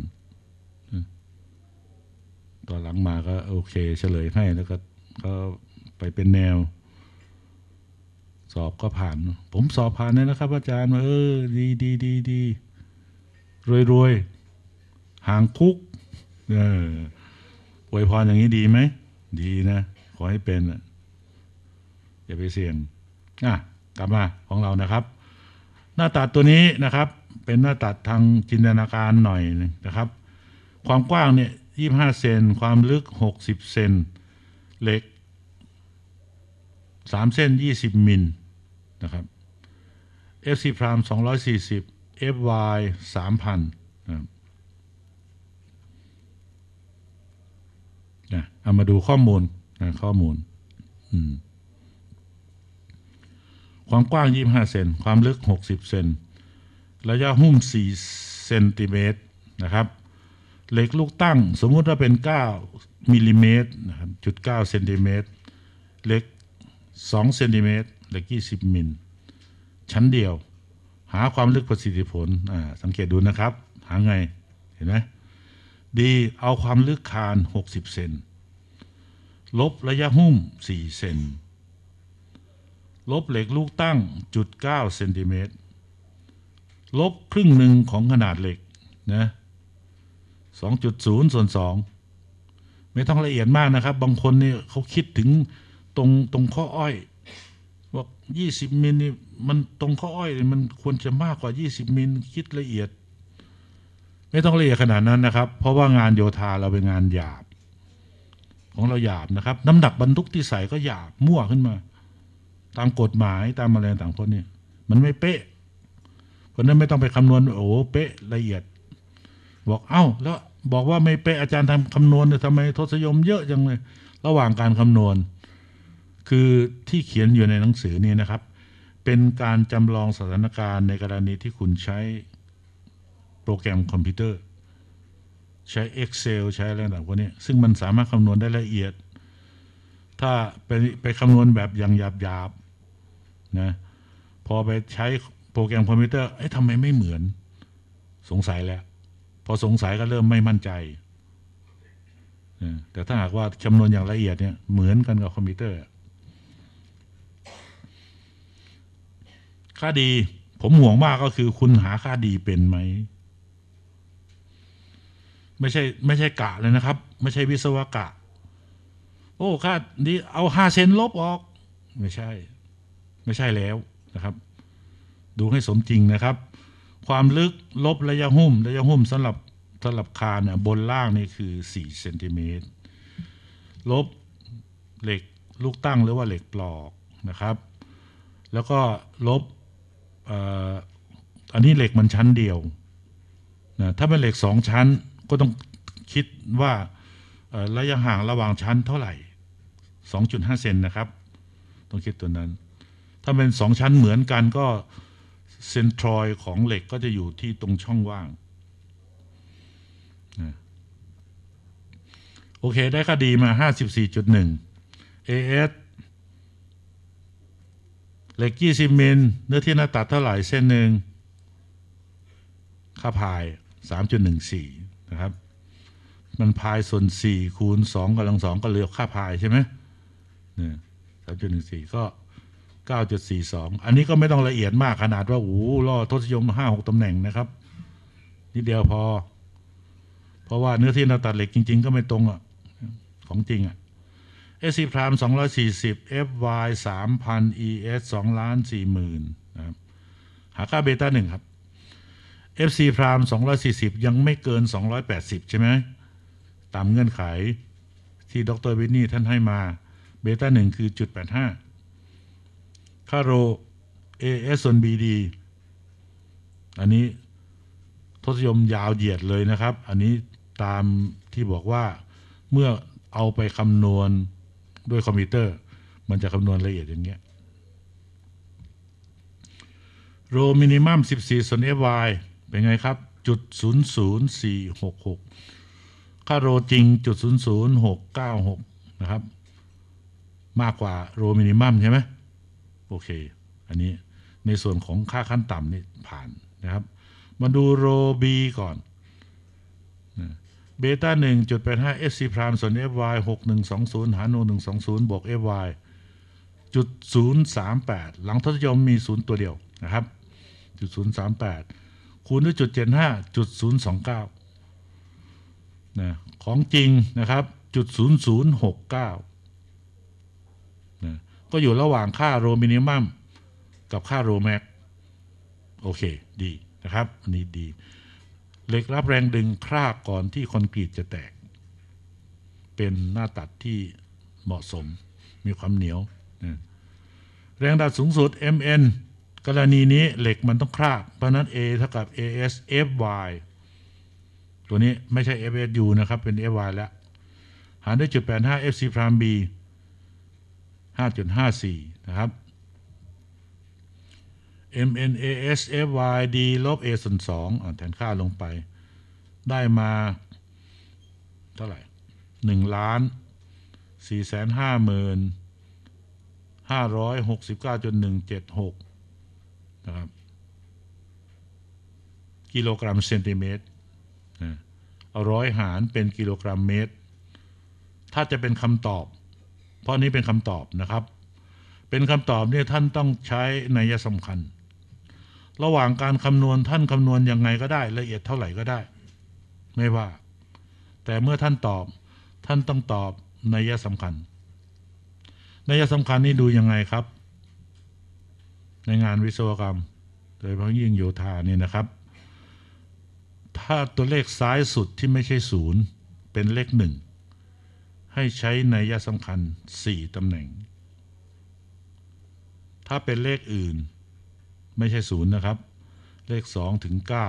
ตอนหลังมาก็โอเค เฉลยให้แล้วก็ก็ไปเป็นแนว สอบก็ผ่าน ผมสอบผ่านเลยนะครับ อาจารย์มาเออ ดีดีดีดีรวยรวยห่างคุก เอออวยพรอย่างนี้ดีไหม ดีนะ ขอให้เป็นอย่าไปเสี่ยงอะกลับมาของเรานะครับ หน้าตัดตัวนี้นะครับ เป็นหน้าตัดทางจินตนาการหน่อยนะครับ ความกว้างเนี่ย ยี่ห้าเซน ความลึกหกสิบเซน เหล็กสามเส้นยี่สิบมิลนะครับ FC พรามสองร้อยสี่สิบ FY สามพันนะครับนะเอามาดูข้อมูลนะข้อมูลอืความกว้าง 25 เซน ความลึก 60 เซน ระยะหุ้ม 4 เซนติเมตรนะครับ เหล็กลูกตั้ง สมมุติว่าเป็น 9มิลลิเมตรนะครับจุด9เซนติเมตรเหล็ก2เซนติเมตรเหล็ก20มิลชั้นเดียว หาความลึกประสิทธิผลสังเกตดูนะครับ หาไงเห็นไหมดีเอาความลึกคาน 60 เซนลบระยะหุ้ม 4 เซนลบเหล็กลูกตั้งจุดเก้าเซนติเมตรลบครึ่งหนึ่งของขนาดเหล็กนะ สองจุดศูนย์ส่วนสองไม่ต้องละเอียดมากนะครับ บางคนเนี่ยเขาคิดถึงตรงตรงข้ออ้อยบอกยี่สิบมิลนี่มันตรงข้ออ้อยมันควรจะมากกว่ายี่สิบมิลคิดละเอียด ไม่ต้องละเอียดขนาดนั้นนะครับ เพราะว่างานโยธาเราเป็นงานหยาบ ของเราหยาบนะครับ น้ำหนักบรรทุกที่ใส่ก็หยาบมั่วขึ้นมา ตามกฎหมายตามอะไรต่างพวกนี้มันไม่เป๊ะเพราะนั้นไม่ต้องไปคำนวณโอ้เป๊ะละเอียด บอกเอ้า แล้วบอกว่าไม่เป๊ะอาจารย์ทำคำนวณเนี่ยทำไมทศยมเยอะจังเลย ระหว่างการคำนวณ คือที่เขียนอยู่ในหนังสือนี้นะครับ เป็นการจำลองสถานการณ์ในกรณีที่คุณใช้โปรแกรมคอมพิวเตอร์ ใช้ Excel ใช้อะไรต่างพวกนี้ซึ่งมันสามารถคำนวณได้ละเอียด ถ้าไปไปคำนวณแบบอย่างหยาบหยาบนะพอไปใช้โปรแกรมคอมพิวเตอร์เอ๊ะทำไมไม่เหมือน สงสัยแล้ว พอสงสัยก็เริ่มไม่มั่นใจแต่ถ้าหากว่าคำนวณอย่างละเอียดเนี่ยเหมือนกันกับคอมพิวเตอร์ค่าดี ผมห่วงมากก็คือคุณหาค่าดีเป็นไหม ไม่ใช่ ไม่ใช่กะเลยนะครับ ไม่ใช่วิศวกะ โอ้ค่านี้เอาห้าเซนลบออก ไม่ใช่ ไม่ใช่แล้วนะครับ ดูให้สมจริงนะครับ ความลึกลบระยะหุ้ม ระยะหุ้มสำหรับสำหรับคานเนี่ยบนล่างนี่คือสี่เซนติเมตรลบเหล็กลูกตั้งหรือว่าเหล็กปลอกนะครับ แล้วก็ลบอ,อันนี้เหล็กมันชั้นเดียวนะถ้าเป็นเหล็กสองชั้นก็ต้องคิดว่าระยะห่างระหว่างชั้นเท่าไหร่ 2.5 เซนนะครับ ต้องคิดตัวนั้น ถ้าเป็นสองชั้นเหมือนกันก็ เซนทรอยของเหล็กก็จะอยู่ที่ตรงช่องว่างนะโอเค ได้ค่าดีมา 54.1 AS เหล็ก 20 มิล เนื้อที่หน้าตัดเท่าไหร่เส้นหนึ่ง ค่าพาย 3.14 นะครับ มันพายส่วน 4 คูณ 2กำลัง2ก็เหลือค่าพายใช่ไหมเนี่ย3.14 ก็ 9.42 อันนี้ก็ไม่ต้องละเอียดมากขนาดว่าโอ้โหล่อทศยม 5-6ตำแหน่งนะครับ นิดเดียวพอ เพราะว่าเนื้อที่หน้าตัดเหล็กจริง ๆ ก็ไม่ตรงอะ ของจริงอะ SC พราม240 FY 3,000 ES 2ล้าน4หมื่นะครับ หาค่าเบต้าหนึ่งครับ FC พราม240 ยังไม่เกิน 280 ใช่ไหม ตามเงื่อนไขที่ดรวินนี่ท่านให้มา เบต้าหนึ่งคือจุด85 ค่าโร AS ส่วน BD อันนี้ทศนิยมยาวเหยียดเลยนะครับ อันนี้ตามที่บอกว่าเมื่อเอาไปคำนวณด้วยคอมพิวเตอร์ มันจะคำนวณละเอียดอย่างเงี้ยโรมินิมัม14ส่วน FY เป็นไงครับ จุด 00466 ค่า rho จริงจุด 00696 นะครับ มากกว่า rho minimum ใช่ไหม โอเค อันนี้ในส่วนของค่าขั้นต่ำนี่ผ่านนะครับ มาดู rho b ก่อน beta หนึ่งจุดแปดห้า fc prime ส่วน FY หกหนึ่งสองศูนย์หารโนหนึ่งสองศูนย์บวก FY จุดศูนย์สามแปดหลังทศนิยมมีศูนย์ตัวเดียวนะครับจุดศูนย์สามแปดคูณด้วยจุดเจ็ดห้าจุดศูนย์สองเก้านะของจริงนะครับจุดศูนย์ศูนย์หกเก้า ก็อยู่ระหว่างค่าโรมินิมัมกับค่าโรแม็กโอเค ดีนะครับ อันนี้ดี เหล็กรับแรงดึงคราก่อนที่คอนกรีตจะแตก เป็นหน้าตัดที่เหมาะสม มีความเหนียว แรงดันสูงสุด MN กรณีนี้เหล็กมันต้องคราเพราะฉะนั้น A เท่ากับ AS FY ตัวนี้ไม่ใช่ FSU นะครับ เป็น FY แล้ว หารด้วยจุด85 FC พราม B 5.54 นะครับ MNAS FYD ลบ A ส่วน2อ่าแทนค่าลงไป ได้มา เท่าไหร่หนึ่งล้านสี่แสนห้าหมื่นห้าร้อยหกสิบเก้าจุดหนึ่งเจ็ดหกนะครับ กิโลกรัมเซนติเมตรนะเอาร้อยหารเป็นกิโลกรัมเมตร ถ้าจะเป็นคำตอบ ราะนี้เป็นคำตอบนะครับ เป็นคำตอบเนี่ยท่านต้องใช้นัยสำคัญ ระหว่างการคำนวณท่านคำนวณยังไงก็ได้ ละเอียดเท่าไหร่ก็ได้ ไม่ว่า แต่เมื่อท่านตอบ ท่านต้องตอบนัยสำคัญนัยสำคัญนี่ดูยังไงครับ ในงานวิศวกรรม โดยเฉพาะยิ่งโยธานี่นะครับ ถ้าตัวเลขซ้ายสุดที่ไม่ใช่ศูนย์เป็นเลขหนึ่ง ให้ใช้นัยสำคัญสี่ตำแหน่ง ถ้าเป็นเลขอื่น ไม่ใช่ศูนย์นะครับ เลขสองถึงเก้า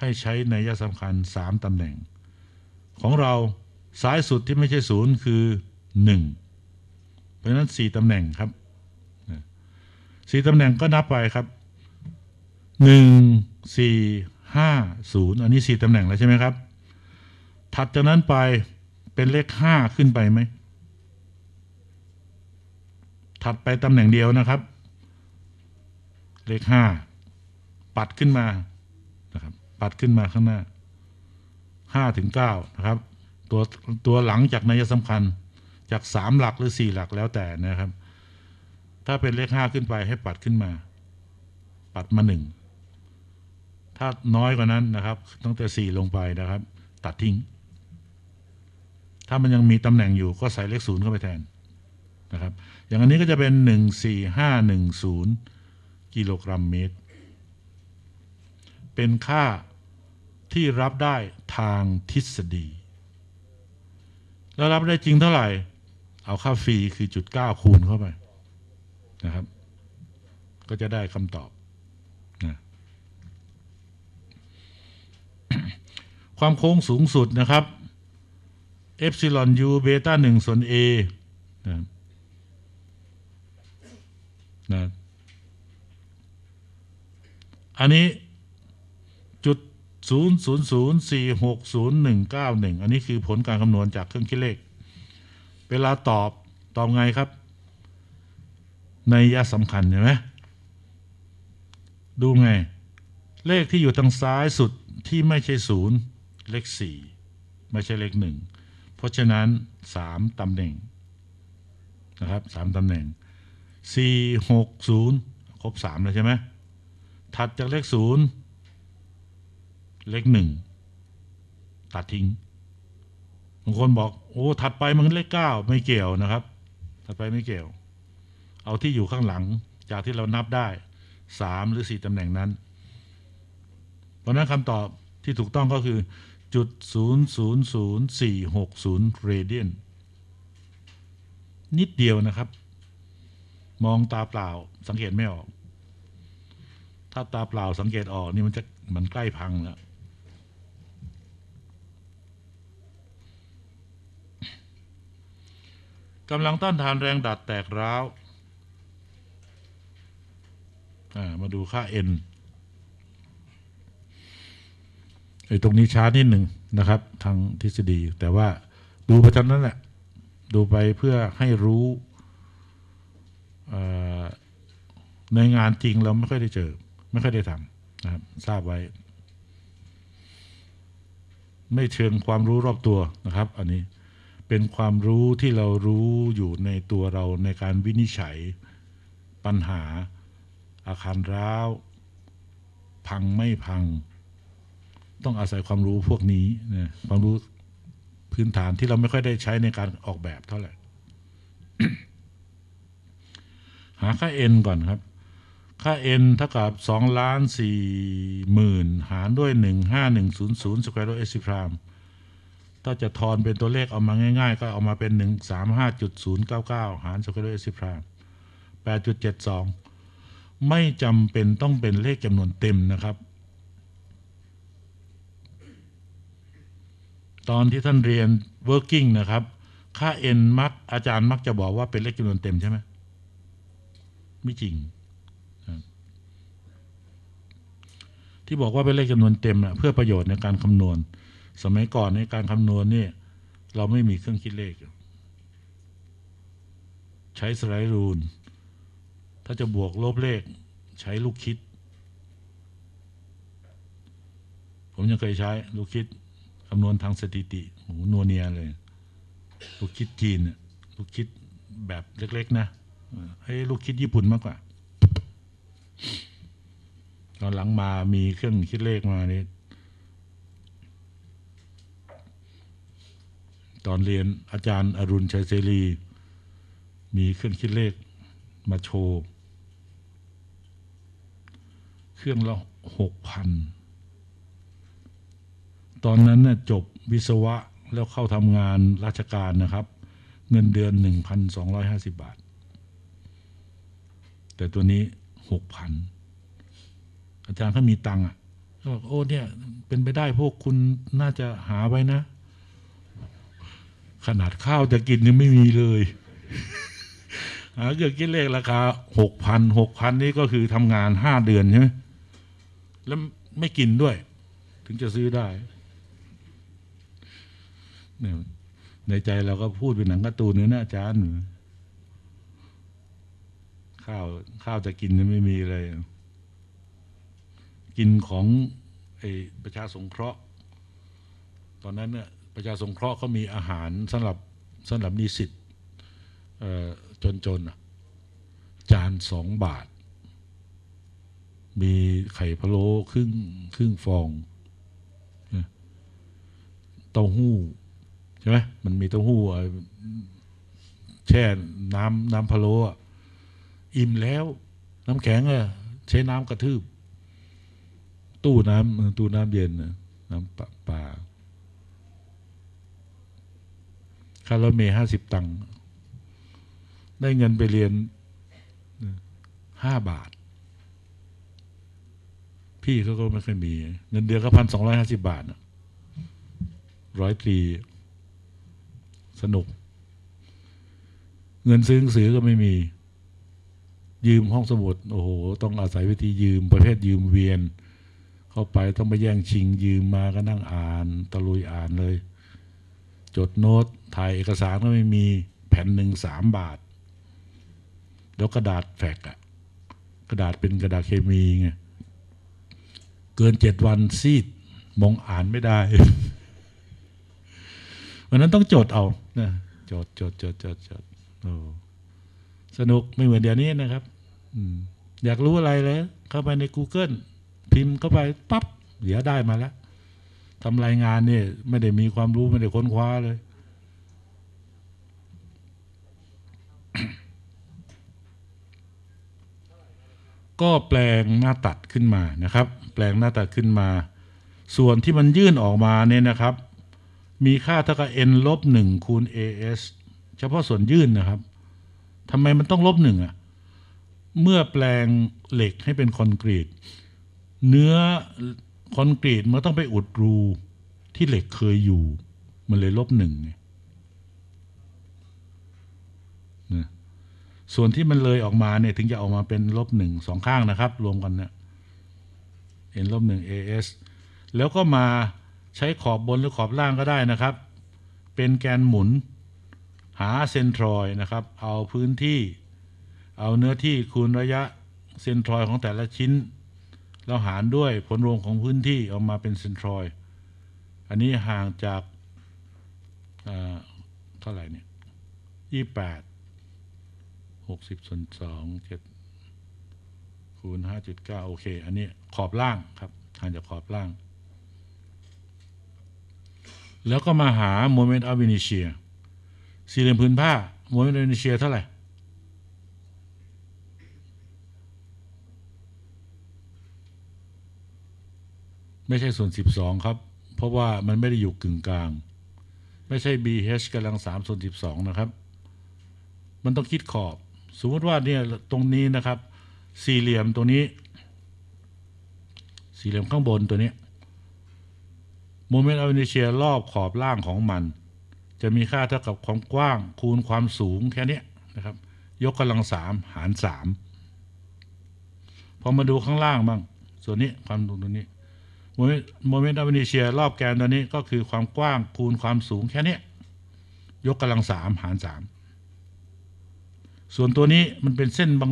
ให้ใช้นัยสำคัญสามตำแหน่ง ของเราซ้ายสุดที่ไม่ใช่ศูนย์คือหนึ่งเพราะฉะนั้นสี่ตำแหน่งครับสี่ตำแหน่งก็นับไปครับหนึ่งสี่ห้าศูนย์อันนี้สี่ตำแหน่งแล้วใช่ไหมครับ ถัดจากนั้นไป เป็นเลขห้าขึ้นไปไหม ถัดไปตำแหน่งเดียวนะครับ เลขห้าปัดขึ้นมานะครับ ปัดขึ้นมาข้างหน้าห้าถึงเก้านะครับ ตัวตัวหลังจากนัยสำคัญจากสามหลักหรือสี่หลักแล้วแต่นะครับ ถ้าเป็นเลขห้าขึ้นไปให้ปัดขึ้นมา ปัดมาหนึ่งถ้าน้อยกว่านั้นนะครับ ตั้งแต่สี่ลงไปนะครับ ตัดทิ้ง ถ้ามันยังมีตำแหน่งอยู่ก็ใส่เลขศูนย์เข้าไปแทนนะครับ อย่างอันนี้ก็จะเป็นหนึ่งสี่ห้าหนึ่งศูนย์กิโลกรัมเมตร เป็นค่าที่รับได้ทางทฤษฎี แล้วรับได้จริงเท่าไหร่ เอาค่าฟรีคือจุดเก้าคูณเข้าไปนะครับ ก็จะได้คำตอบนะความโค้งสูงสุดนะครับ เอ p ซิลอนยูเบต้าหนึ่งส่วน a นะนะอันนี้จุดศูนย์ศูนย์ศูนย์สี่หกศูนย์หนึ่งเก้าหนึ่งอันนี้คือผลการคำนวณจากเครื่องคิดเลข เวลาตอบตอบไงครับ ในยะสำคัญเห็นไหมดูไง เลขที่อยู่ทางซ้ายสุดที่ไม่ใช่ศูนย์เลขสี่ไม่ใช่เลขหนึ่ง เพราะฉะนั้นสามตำแหน่งนะครับสามตำแหน่งสี่หกศูนย์ครบสามเลยใช่ไหมถัดจากเลขศูนย์เลขหนึ่งตัดทิ้งบางคนบอกโอ้ถัดไปมันเลขเก้าไม่เกี่ยวนะครับ ถัดไปไม่เกี่ยว เอาที่อยู่ข้างหลังจากที่เรานับได้สามหรือสี่ตำแหน่งนั้น เพราะนั้นคำตอบที่ถูกต้องก็คือ จุดศูนย์ศูนย์ศูนย์สี่หกศูนย์เรเดียนนิดเดียวนะครับ มองตาเปล่าสังเกตไม่ออก ถ้าตาเปล่าสังเกตออกนี่มันจะมันใกล้พังแล้วกำลังต้านทานแรงดัดแตกร้าว มาดูค่า n ไอ้ตรงนี้ช้านิดหนึ่งนะครับ ทางทฤษฎี แต่ว่าดูไปทำนั้นแหละ ดูไปเพื่อให้รู้ในงานจริงเราไม่ค่อยได้เจอ ไม่ค่อยได้ทำนะครับ ทราบไว้ ไม่เชิงความรู้รอบตัวนะครับ อันนี้เป็นความรู้ที่เรารู้อยู่ในตัวเราในการวินิจฉัย ปัญหา อาคารร้าว พังไม่พัง ต้องอาศัยความรู้พวกนี้นะความรู้พื้นฐานที่เราไม่ค่อยได้ใช้ในการออกแบบเท่าไหร่ หาค่า n ก่อนครับ ค่า n เท่ากับ2ล้าน4หมื่นหารด้วย 15100 square root fc prime ถ้าจะทอนเป็นตัวเลขเอามาง่าย ๆ ก็เอามาเป็น 135.099 หาร square root fc prime 8.72 ไม่จำเป็นต้องเป็นเลขจำนวนเต็มนะครับ ตอนที่ท่านเรียน working นะครับ ค่า n มักอาจารย์มักจะบอกว่าเป็นเลขจำนวนเต็มใช่ไหมไม่จริง ที่บอกว่าเป็นเลขจำนวนเต็มนะเพื่อประโยชน์ในการคำนวณ สมัยก่อนในการคำนวณนี่เราไม่มีเครื่องคิดเลข ใช้สไลด์รูลถ้าจะบวกลบเลข ใช้ลูกคิด ผมยังเคยใช้ลูกคิดำนวณทางสถิติโหนัวเนียเลย ลูกคิดจีนน่ะลูกคิดแบบเล็ก ๆ นะให้ลูกคิดญี่ปุ่นมากกว่า ตอนหลังมามีเครื่องคิดเลขมานี่ตอนเรียนอาจารย์อรุณชัยเสรี มีเครื่องคิดเลขมาโชว์ เครื่องละหกพัน ตอนนั้นน่ะจบวิศวะแล้วเข้าทำงานราชการนะครับ เงินเดือนหนึ่งพันสองร้อยห้าสิบบาท แต่ตัวนี้หกพันอาจารย์ถ้ามีตังค์อะก็บอกโอ้เนี่ย เป็นไปได้พวกคุณน่าจะหาไว้นะ ขนาดข้าวจะกินยังไม่มีเลย หาเกือบคิดเลขราคาหกพันหกพันนี่ก็คือทำงานห้าเดือนใช่ไหมแล้วไม่กินด้วย ถึงจะซื้อได้ ในใจเราก็พูดเป็นหนังกร์ตูนเนี่ยนะอาจารย์ข้าวข้าวจะกินยังไม่มีเลย กินของไอ้ประชาสงเคราะห์ ตอนนั้นเนี่ยประชาสงเคราะห์เขามีอาหารสำหรับสำหรับนิสิตจนจนๆอะจานสองบาท มีไข่พะโล้ครึ่งครึ่งฟองเต้าหู้ ช่ไหมมันมีเต้าหู้อะแช่น้ำน้ำพะโล้อะอิ่มแล้ว น้ำแข็งอะใช้น้ำกระทืบ ตู้น้ำเออตู้น้ำเย็นน่ะน้ำปลาปลาค่ารถเมย์ห้าสิบตังค์ได้เงินไปเรียนห้าบาท พี่เขาก็ไม่เคยมี เงินเดือนก็พันสองร้อยห้าสิบาทร้อยตรี สนุก เงินซื้อหนังสือก็ไม่มี ยืมห้องสมุด โอ้โห ต้องอาศัยวิธียืม ประเภทยืมเวียน เข้าไปต้องไปแย่งชิง ยืมมาก็นั่งอ่าน ตะลุยอ่านเลย จดโน้ตถ่ายเอกสารก็ไม่มีแผ่นหนึ่งสามบาท แล้วกระดาษแฟกอะกระดาษเป็นกระดาษเคมีไงเกินเจ็ดวันซีดมองอ่านไม่ได้วันนั้นต้องจดเอา นะจดจดจดจดจดโอ้สนุกไม่เหมือนเดี๋ยวนี้นะครับ อืม อยากรู้อะไรเลยเข้าไปใน Google พิมพ์เข้าไปปั๊บเดี๋ยวได้มาแล้วทำรายงานเนี่ยไม่ได้มีความรู้ไม่ได้ค้นคว้าเลย ก็แปลงหน้าตัดขึ้นมานะครับ แปลงหน้าตัดขึ้นมา ส่วนที่มันยื่นออกมาเนี่ยนะครับ มีค่าเท่ากับ n ลบหนึ่งคูณ as เฉพาะส่วนยื่นนะครับทำไมมันต้องลบหนึ่งอะ เมื่อแปลงเหล็กให้เป็นคอนกรีต เนื้อคอนกรีตมันต้องไปอุดรูที่เหล็กเคยอยู่ มันเลยลบหนึ่งนะส่วนที่มันเลยออกมาเนี่ย ถึงจะออกมาเป็นลบหนึ่งสองข้างนะครับ รวมกันเนี่ย n ลบหนึ่ง as แล้วก็มา ใช้ขอบบนหรือขอบล่างก็ได้นะครับ เป็นแกนหมุน หาเซนทรอยนะครับ เอาพื้นที่ เอาเนื้อที่คูณระยะเซนทรอยของแต่ละชิ้นแล้วหารด้วยผลรวมของพื้นที่ออกมาเป็นเซนทรอยอันนี้ห่างจากเอ่อเท่าไหร่เนี่ยยี่แปดหกสิบส่วนสองเจ็ดคูณห้าจุดเก้าโอเค อันนี้ขอบล่างครับห่างจากขอบล่าง แล้วก็มาหาโมเมนต์อ f วินิเชียสี่เหลี่ยมพื้นผ้าโมเมนต์อ f วินิเชียเท่าไหร่ไม่ใช่ส่วน 12 ครับ เพราะว่ามันไม่ได้อยู่กึ่งกลาง ไม่ใช่ BH กำลัง3ส่วน12 นะครับ มันต้องคิดขอบ สมมติว่าเนี่ยตรงนี้นะครับ สี่เหลี่ยมตัวนี้ สี่เหลี่ยมข้างบนตัวนี้ โมเมนต์อ f วินิเชียรอบขอบล่างของมัน จะมีค่าเท่ากับความกว้างคูณความสูงแค่นี้นะครับ ยกกำลังสามหารสามพอมาดูข้างล่างบ้างส่วนนี้ความตรงตัวนี้โมเมนต์โมเมนต์อ f วินิเชียรอบแกนตัวนี้ก็คือความกว้างคูณความสูงแค่นี้ยกกำลังสามหารสามส่วนตัวนี้มันเป็นเส้นบา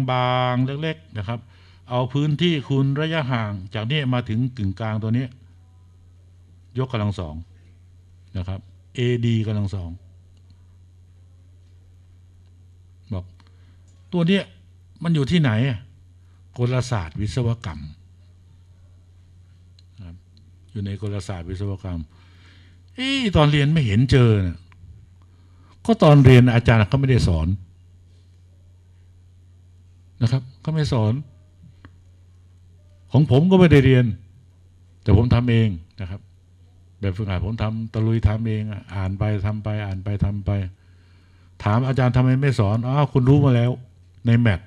งๆเล็กๆนะครับ เอาพื้นที่คูณระยะห่างจากนี้มาถึงกึ่งกลางตัวนี้ ยกกำลังสองนะครับ AD กำลังสองบอกตัวเนี้ยมันอยู่ที่ไหนกลศาสตร์วิศวกรรมครับอยู่ในกลศาสตร์วิศวกรรมเอ้ตอนเรียนไม่เห็นเจอนะก็ตอนเรียนอาจารย์เขาไม่ได้สอนนะครับเขาไม่สอน ของผมก็ไม่ได้เรียน แต่ผมทำเองนะครับ แบบฝึกหัดผมทำตะลุยทำเองอ่านไปทำไป อ่านไปทำไป ถามอาจารย์ทำไมไม่สอนอ้าวคุณรู้มาแล้ว ใน math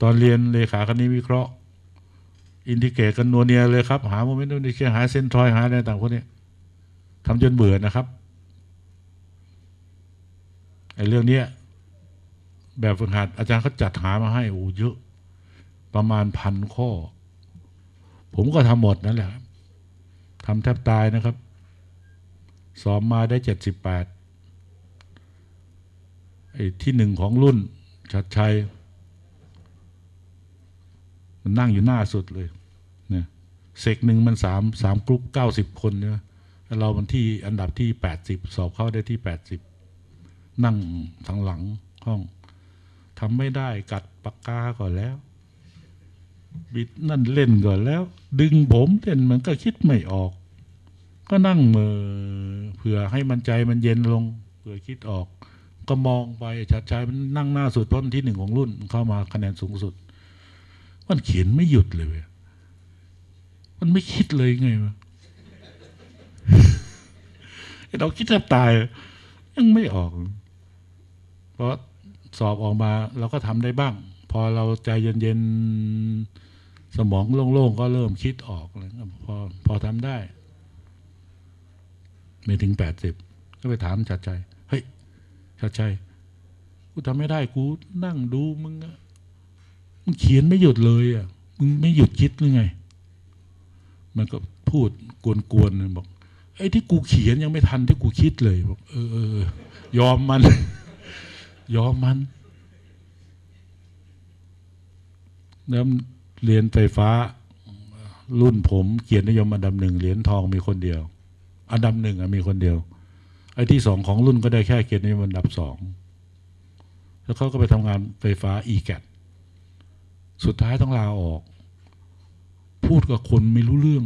ตอนเรียนเลขาคณิตวิเคราะห์ integrate กันนัวเนียเลยครับ หาโมเมนต์ integrate หา centroid หาอะไรต่างพวกนี้ทำจนเบื่อนะครับไอ้เรื่องเนี้ยแบบฝึกหัดอาจารย์เขาจัดหามาให้โอ้เยอะ ประมาณพันข้อ ผมก็ทำหมดนั่นแหละ ทำแทบตายนะครับสอบมาได้เจ็ดสิบแปดไอ้ที่หนึ่งของรุ่นชัดชัย มันนั่งอยู่หน้าสุดเลยเนี่ยเซกหนึ่งมันสามสามกรุ๊ปเก้าสิบคนเนี่ยเรามันที่อันดับที่แปดสิบสอบเข้าได้ที่แปดสิบนั่งทางหลังห้องทำไม่ได้กัดปากกาก่อนแล้ว บิดนั่นเล่นก่อนแล้ว ดึงผมเล่นมันก็คิดไม่ออก ก็นั่งมือเผื่อให้มันใจมันเย็นลง เผื่อคิดออก ก็มองไปชัดชัยมันนั่งหน้าสุดเพราะมันที่หนึ่งของรุ่นเข้ามาคะแนนสูงสุด มันเขียนไม่หยุดเลยเว้ยมันไม่คิดเลยไงวะเราคิดแทบตาย ยังไม่ออก เพราะสอบออกมาเราก็ทำได้บ้าง พอเราใจเย็นๆสมองโล่งๆก็เริ่มคิดออกอะไรเงี้ยพอพอทำได้ ไม่ถึงแปดสิบก็ไปถามชัดชัยเฮ้ยชัดชัยกูทำไม่ได้กูนั่งดูมึงมึงเขียนไม่หยุดเลยอะมึงไม่หยุดคิดหรือไง มันก็พูดกวนๆบอกไอ้ที่กูเขียนยังไม่ทันที่กูคิดเลยบอกเออเออยอมมัน ยอมมันแล้วเรียนไฟฟ้ารุ่นผมเกียรตินิยมอันดับหนึ่งเหรียญทองมีคนเดียว อันดับหนึ่งมีคนเดียว ไอ้ที่สองของรุ่นก็ได้แค่เกียรตินิยมอันดับสองแล้วเขาก็ไปทำงานไฟฟ้าอีแกสุดท้ายต้องลาออก พูดกับคนไม่รู้เรื่อง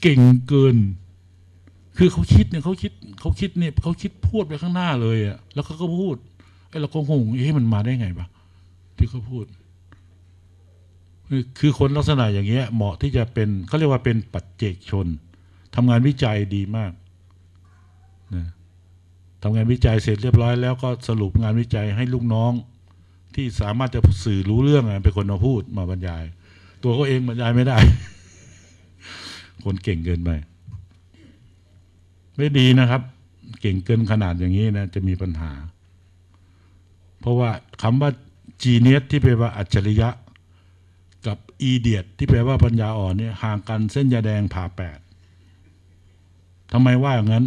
เก่งเกิน คือเขาคิดเนี่ยเขาคิดเขาคิดเนี่ยเขาคิดพูดไปข้างหน้าเลยอะแล้วเขาก็พูดไอ้เราก็งงเอ๊ะมันมาได้ไงปะที่เขาพูด คือคนลักษณะอย่างเงี้ย เหมาะที่จะเป็นเขาเรียกว่าเป็นปัจเจกชน ทำงานวิจัยดีมากนะทำงานวิจัยเสร็จเรียบร้อยแล้วก็สรุปงานวิจัยให้ลูกน้อง ที่สามารถจะสื่อรู้เรื่องเป็นคนมาพูดมาบรรยาย ตัวเขาเองบรรยายไม่ได้ คนเก่งเกินไปไม่ดีนะครับ เก่งเกินขนาดอย่างนี้นะ จะมีปัญหา เพราะว่าคำว่า genius ที่แปลว่าอัจฉริยะ กับ idiot ที่แปลว่าปัญญาอ่อนเนี่ยห่างกันเส้นยาแดงผ่าแปด ทำไมว่าอย่างนั้น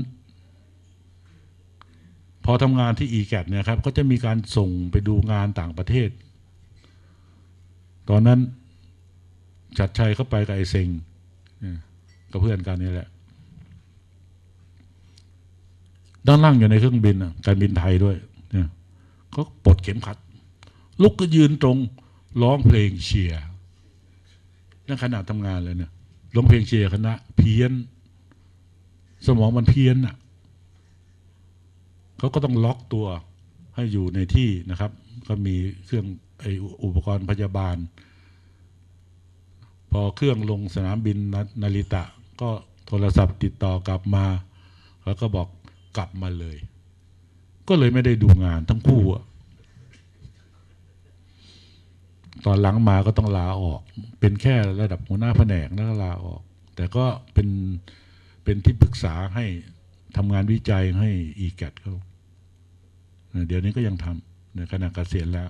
พอทำงานที่ e g a t เนี่ยครับก็จะมีการส่งไปดูงานต่างประเทศ ตอนนั้นจัดชัยเข้าไปกับไอเซงกับเพื่อนกันนี่แหละ ด้านล่างอยู่ในเครื่องบินน่ะการบินไทยด้วยเนี่ยเขาปลดเข็มขัด ลุกก็ยืนตรงร้องเพลงเชียร์นั่นขณะทำงานเลยเนี่ยร้องเพลงเชียร์คณะเพี้ยน สมองมันเพี้ยนอะเขาก็ต้องล็อกตัวให้อยู่ในที่นะครับ ก็มีเครื่องไออุปกรณ์พยาบาล พอเครื่องลงสนามบินนานาริตะ ก็โทรศัพท์ติดต่อกลับมา แล้วก็บอกกลับมาเลย ก็เลยไม่ได้ดูงานทั้งคู่อะตอนหลังมาก็ต้องลาออก เป็นแค่ระดับหัวหน้าแผนกแล้วก็ลาออก แต่ก็เป็น เป็นที่ปรึกษาให้ทำงานวิจัยให้อีแกตเขาเดี๋ยวนี้ก็ยังทำในขณะเกษียณแล้ว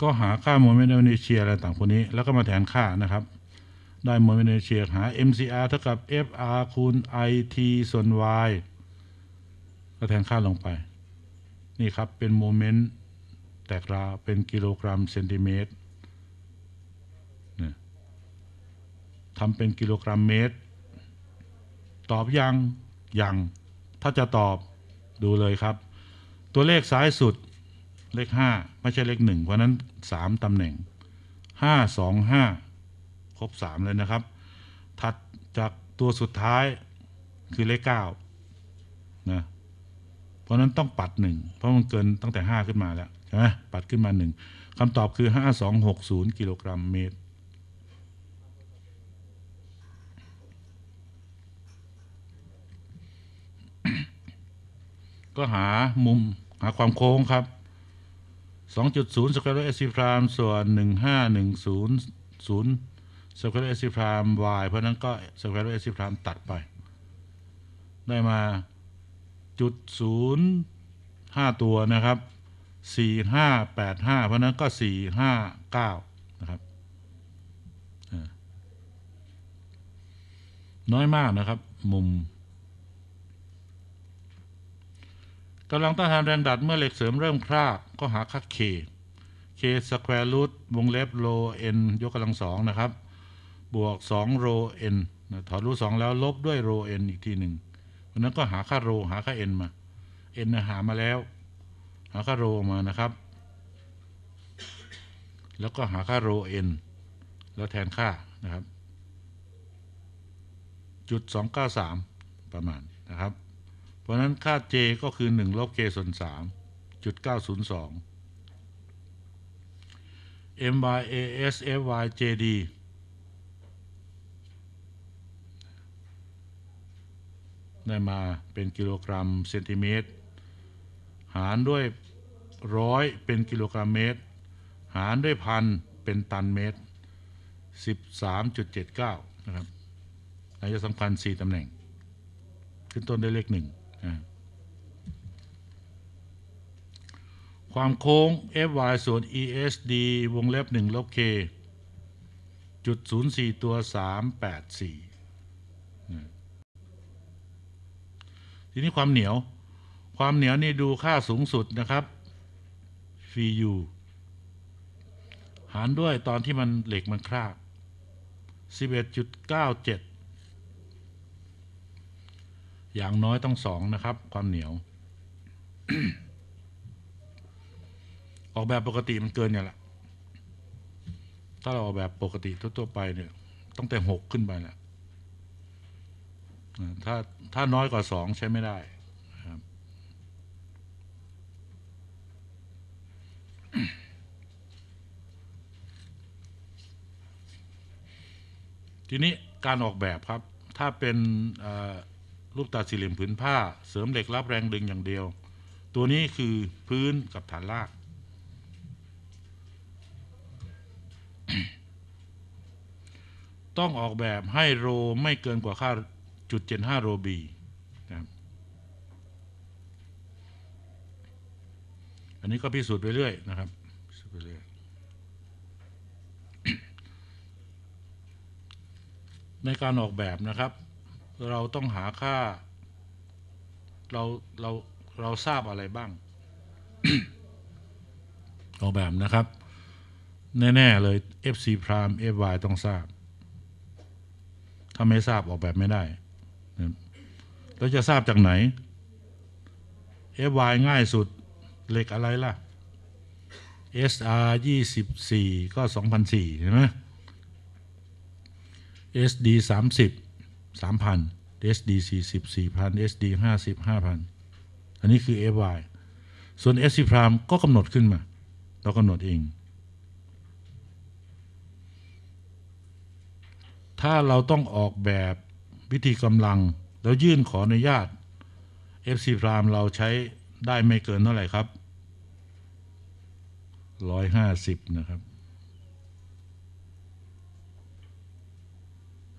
ก็หาค่า moment of inertia อะไรต่างพวกนี้ แล้วก็มาแทนค่านะครับ ได้ moment of inertia หา MCR เท่ากับ FR คูณ IT ส่วน Y ก็แทนค่าลงไป นี่ครับเป็นโมเมนต์แตกร้าวเป็นกิโลกรัมเซนติเมตรทำเป็นกิโลกรัมเมตร ตอบยังยัง ถ้าจะตอบดูเลยครับ ตัวเลขซ้ายสุด เลขห้าไม่ใช่เลขหนึ่งเพราะนั้นสามตำแหน่งห้าสองห้าครบสามเลยนะครับ ถัดจากตัวสุดท้ายคือเลขเก้านะเพราะนั้นต้องปัดหนึ่งเพราะมันเกินตั้งแต่ห้าขึ้นมาแล้วใช่ไหมปัดขึ้นมาหนึ่งคำตอบคือห้าสองหกศูนย์กิโลกรัมเมตรก็หามุมหาความโค้งครับ 2.0สแควร์เอซิพรามส่วน 1510สแควร์เอซิพราม y เพราะนั้นก็สแควร์เอซิพรามตัดไป ได้มาจุดศูนย์ห้าตัวนะครับสี่ห้าแปดห้าเพราะนั้นก็สี่ห้าเก้านะครับน้อยมากนะครับ มุม กำลังต้านทานแรงดัดเมื่อเหล็กเสริมเริ่มครากก็หาค่า K K สแควร์รูทวงเล็บโล n ยกกำลังสองนะครับ บวก2โร n นถอดรูทสองแล้วลบด้วยโร n อีกทีหนึ่งเพราะนั้นก็หาค่าโรหาค่า n มา n นหามาแล้ว หาค่าโรมานะครับ แล้วก็หาค่าโร n แล้วแทนค่านะครับจุดสองเก้าสามประมาณนะครับ เพราะนั้นค่า J ก็คือ 1 ลบ K ส่วน3จุด902 MYAS FYJD ได้มาเป็นกิโลกรัมเซนติเมตร หารด้วยร้อยเป็นกิโลกรัมเมตร หารด้วยพันเป็นตันเมตร 13.79 นะครับนัยสำคัญ 4 ตำแหน่ง ขึ้นต้นด้วยเลขหนึ่ง ความโค้ง fy ส่วน esd วงเล็บ1ลบ k จุด04 ตัว 384 ทีนี้ความเหนียว ความเหนียวนี่ดูค่าสูงสุดนะครับ Fu หารด้วยตอนที่มันเหล็กมันคราบ11.97 อย่างน้อยต้องสองนะครับ ความเหนียว ออกแบบปกติมันเกินอย่างละถ้าเราออกแบบปกติทั่วๆไปเนี่ยต้องแต่หกขึ้นไปแหละถ้าถ้าน้อยกว่าสองใช้ไม่ได้ครับทีนี้การออกแบบครับ ถ้าเป็น ลูกตาสี่เหลี่ยมผืนผ้า เสริมเหล็กรับแรงดึงอย่างเดียว ตัวนี้คือพื้นกับฐานรากต้องออกแบบให้โรไม่เกินกว่าค่าจุดเจ็ดห้าโรบีนะครับอันนี้ก็พิสูจน์ไปเรื่อยนะครับพิสูจน์ไปเรื่อยในการออกแบบนะครับ เราต้องหาค่า เราเราเราทราบอะไรบ้างออกแบบนะครับ แน่ ๆ เลย FC prime FY ต้องทราบ ถ้าไม่ทราบออกแบบไม่ได้นะครับแล้วจะทราบจากไหน FY ง่ายสุดเหล็กอะไรล่ะ SR 24 ก็ 2004 ใช่ไหม SD 30 3,000 SD 40 4,000 SD 50 5,000 อันนี้คือ FY ส่วน SC prime ก็กำหนดขึ้นมา เรากำหนดเอง ถ้าเราต้องออกแบบวิธีกำลัง แล้วยื่นขออนุญาต FC prime เราใช้ได้ไม่เกินเท่าไหร่ครับ 150 นะครับ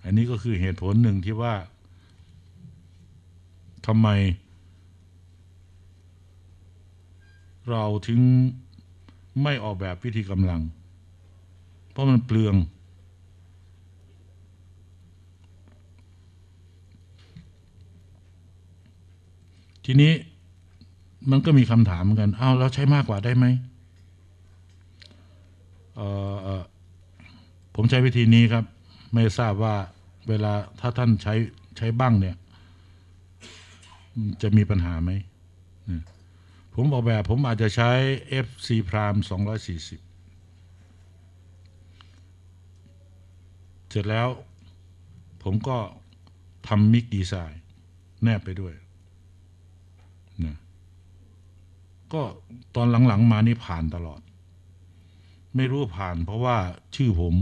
อันนี้ก็คือเหตุผลหนึ่งที่ว่าทำไม เราถึงไม่ออกแบบวิธีกำลัง เพราะมันเปลือง ทีนี้มันก็มีคำถามเหมือนกันอ้าวแล้วใช้มากกว่าได้ไหมเออผมใช้วิธีนี้ครับ ไม่ทราบว่า เวลาถ้าท่านใช้ใช้บ้างเนี่ย จะมีปัญหาไหม ผมออกแบบผมอาจจะใช้ FC prime 240เสร็จแล้วผมก็ทำมิกดีไซน์แนบไปด้วยนะก็ตอนหลังๆมานี่ผ่านตลอด ไม่รู้ผ่านเพราะว่าชื่อผม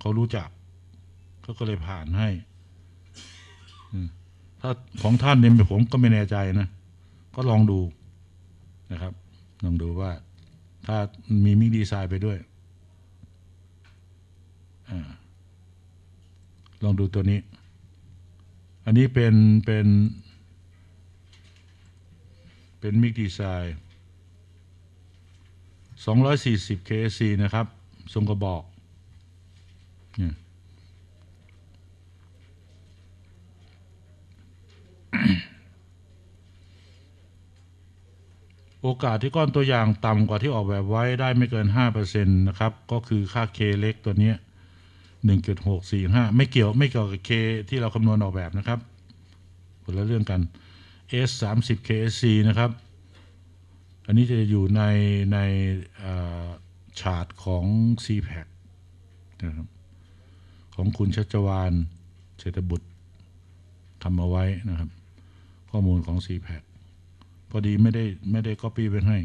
เขารู้จัก เขาก็เลยผ่านให้อืมถ้าของท่านเนี่ยผมก็ไม่แน่ใจนะ ก็ลองดูนะครับ ลองดูว่า ถ้ามีมิกดีไซน์ไปด้วยอาลองดูตัวนี้ อันนี้เป็นเป็นเป็นมิกดีไซน์240 KSC นะครับ ทรงกระบอกเนี่ย โอกาสที่ก้อนตัวอย่างต่ำกว่าที่ออกแบบไว้ได้ไม่เกิน 5%นะครับ ก็คือค่า K เล็กตัวนี้ 1.645 ไม่เกี่ยวไม่เกี่ยวกับ K ที่เราคำนวณออกแบบนะครับคนละเรื่องกัน S 30 KSC นะครับ อันนี้จะอยู่ในในเอ่อชาร์ตของ CPAC นะครับของคุณชัชวานเศรษฐบุตรทำเอาไว้นะครับ ข้อมูลของ c p a c พอดีไม่ได้ไม่ได้ copy ไปให้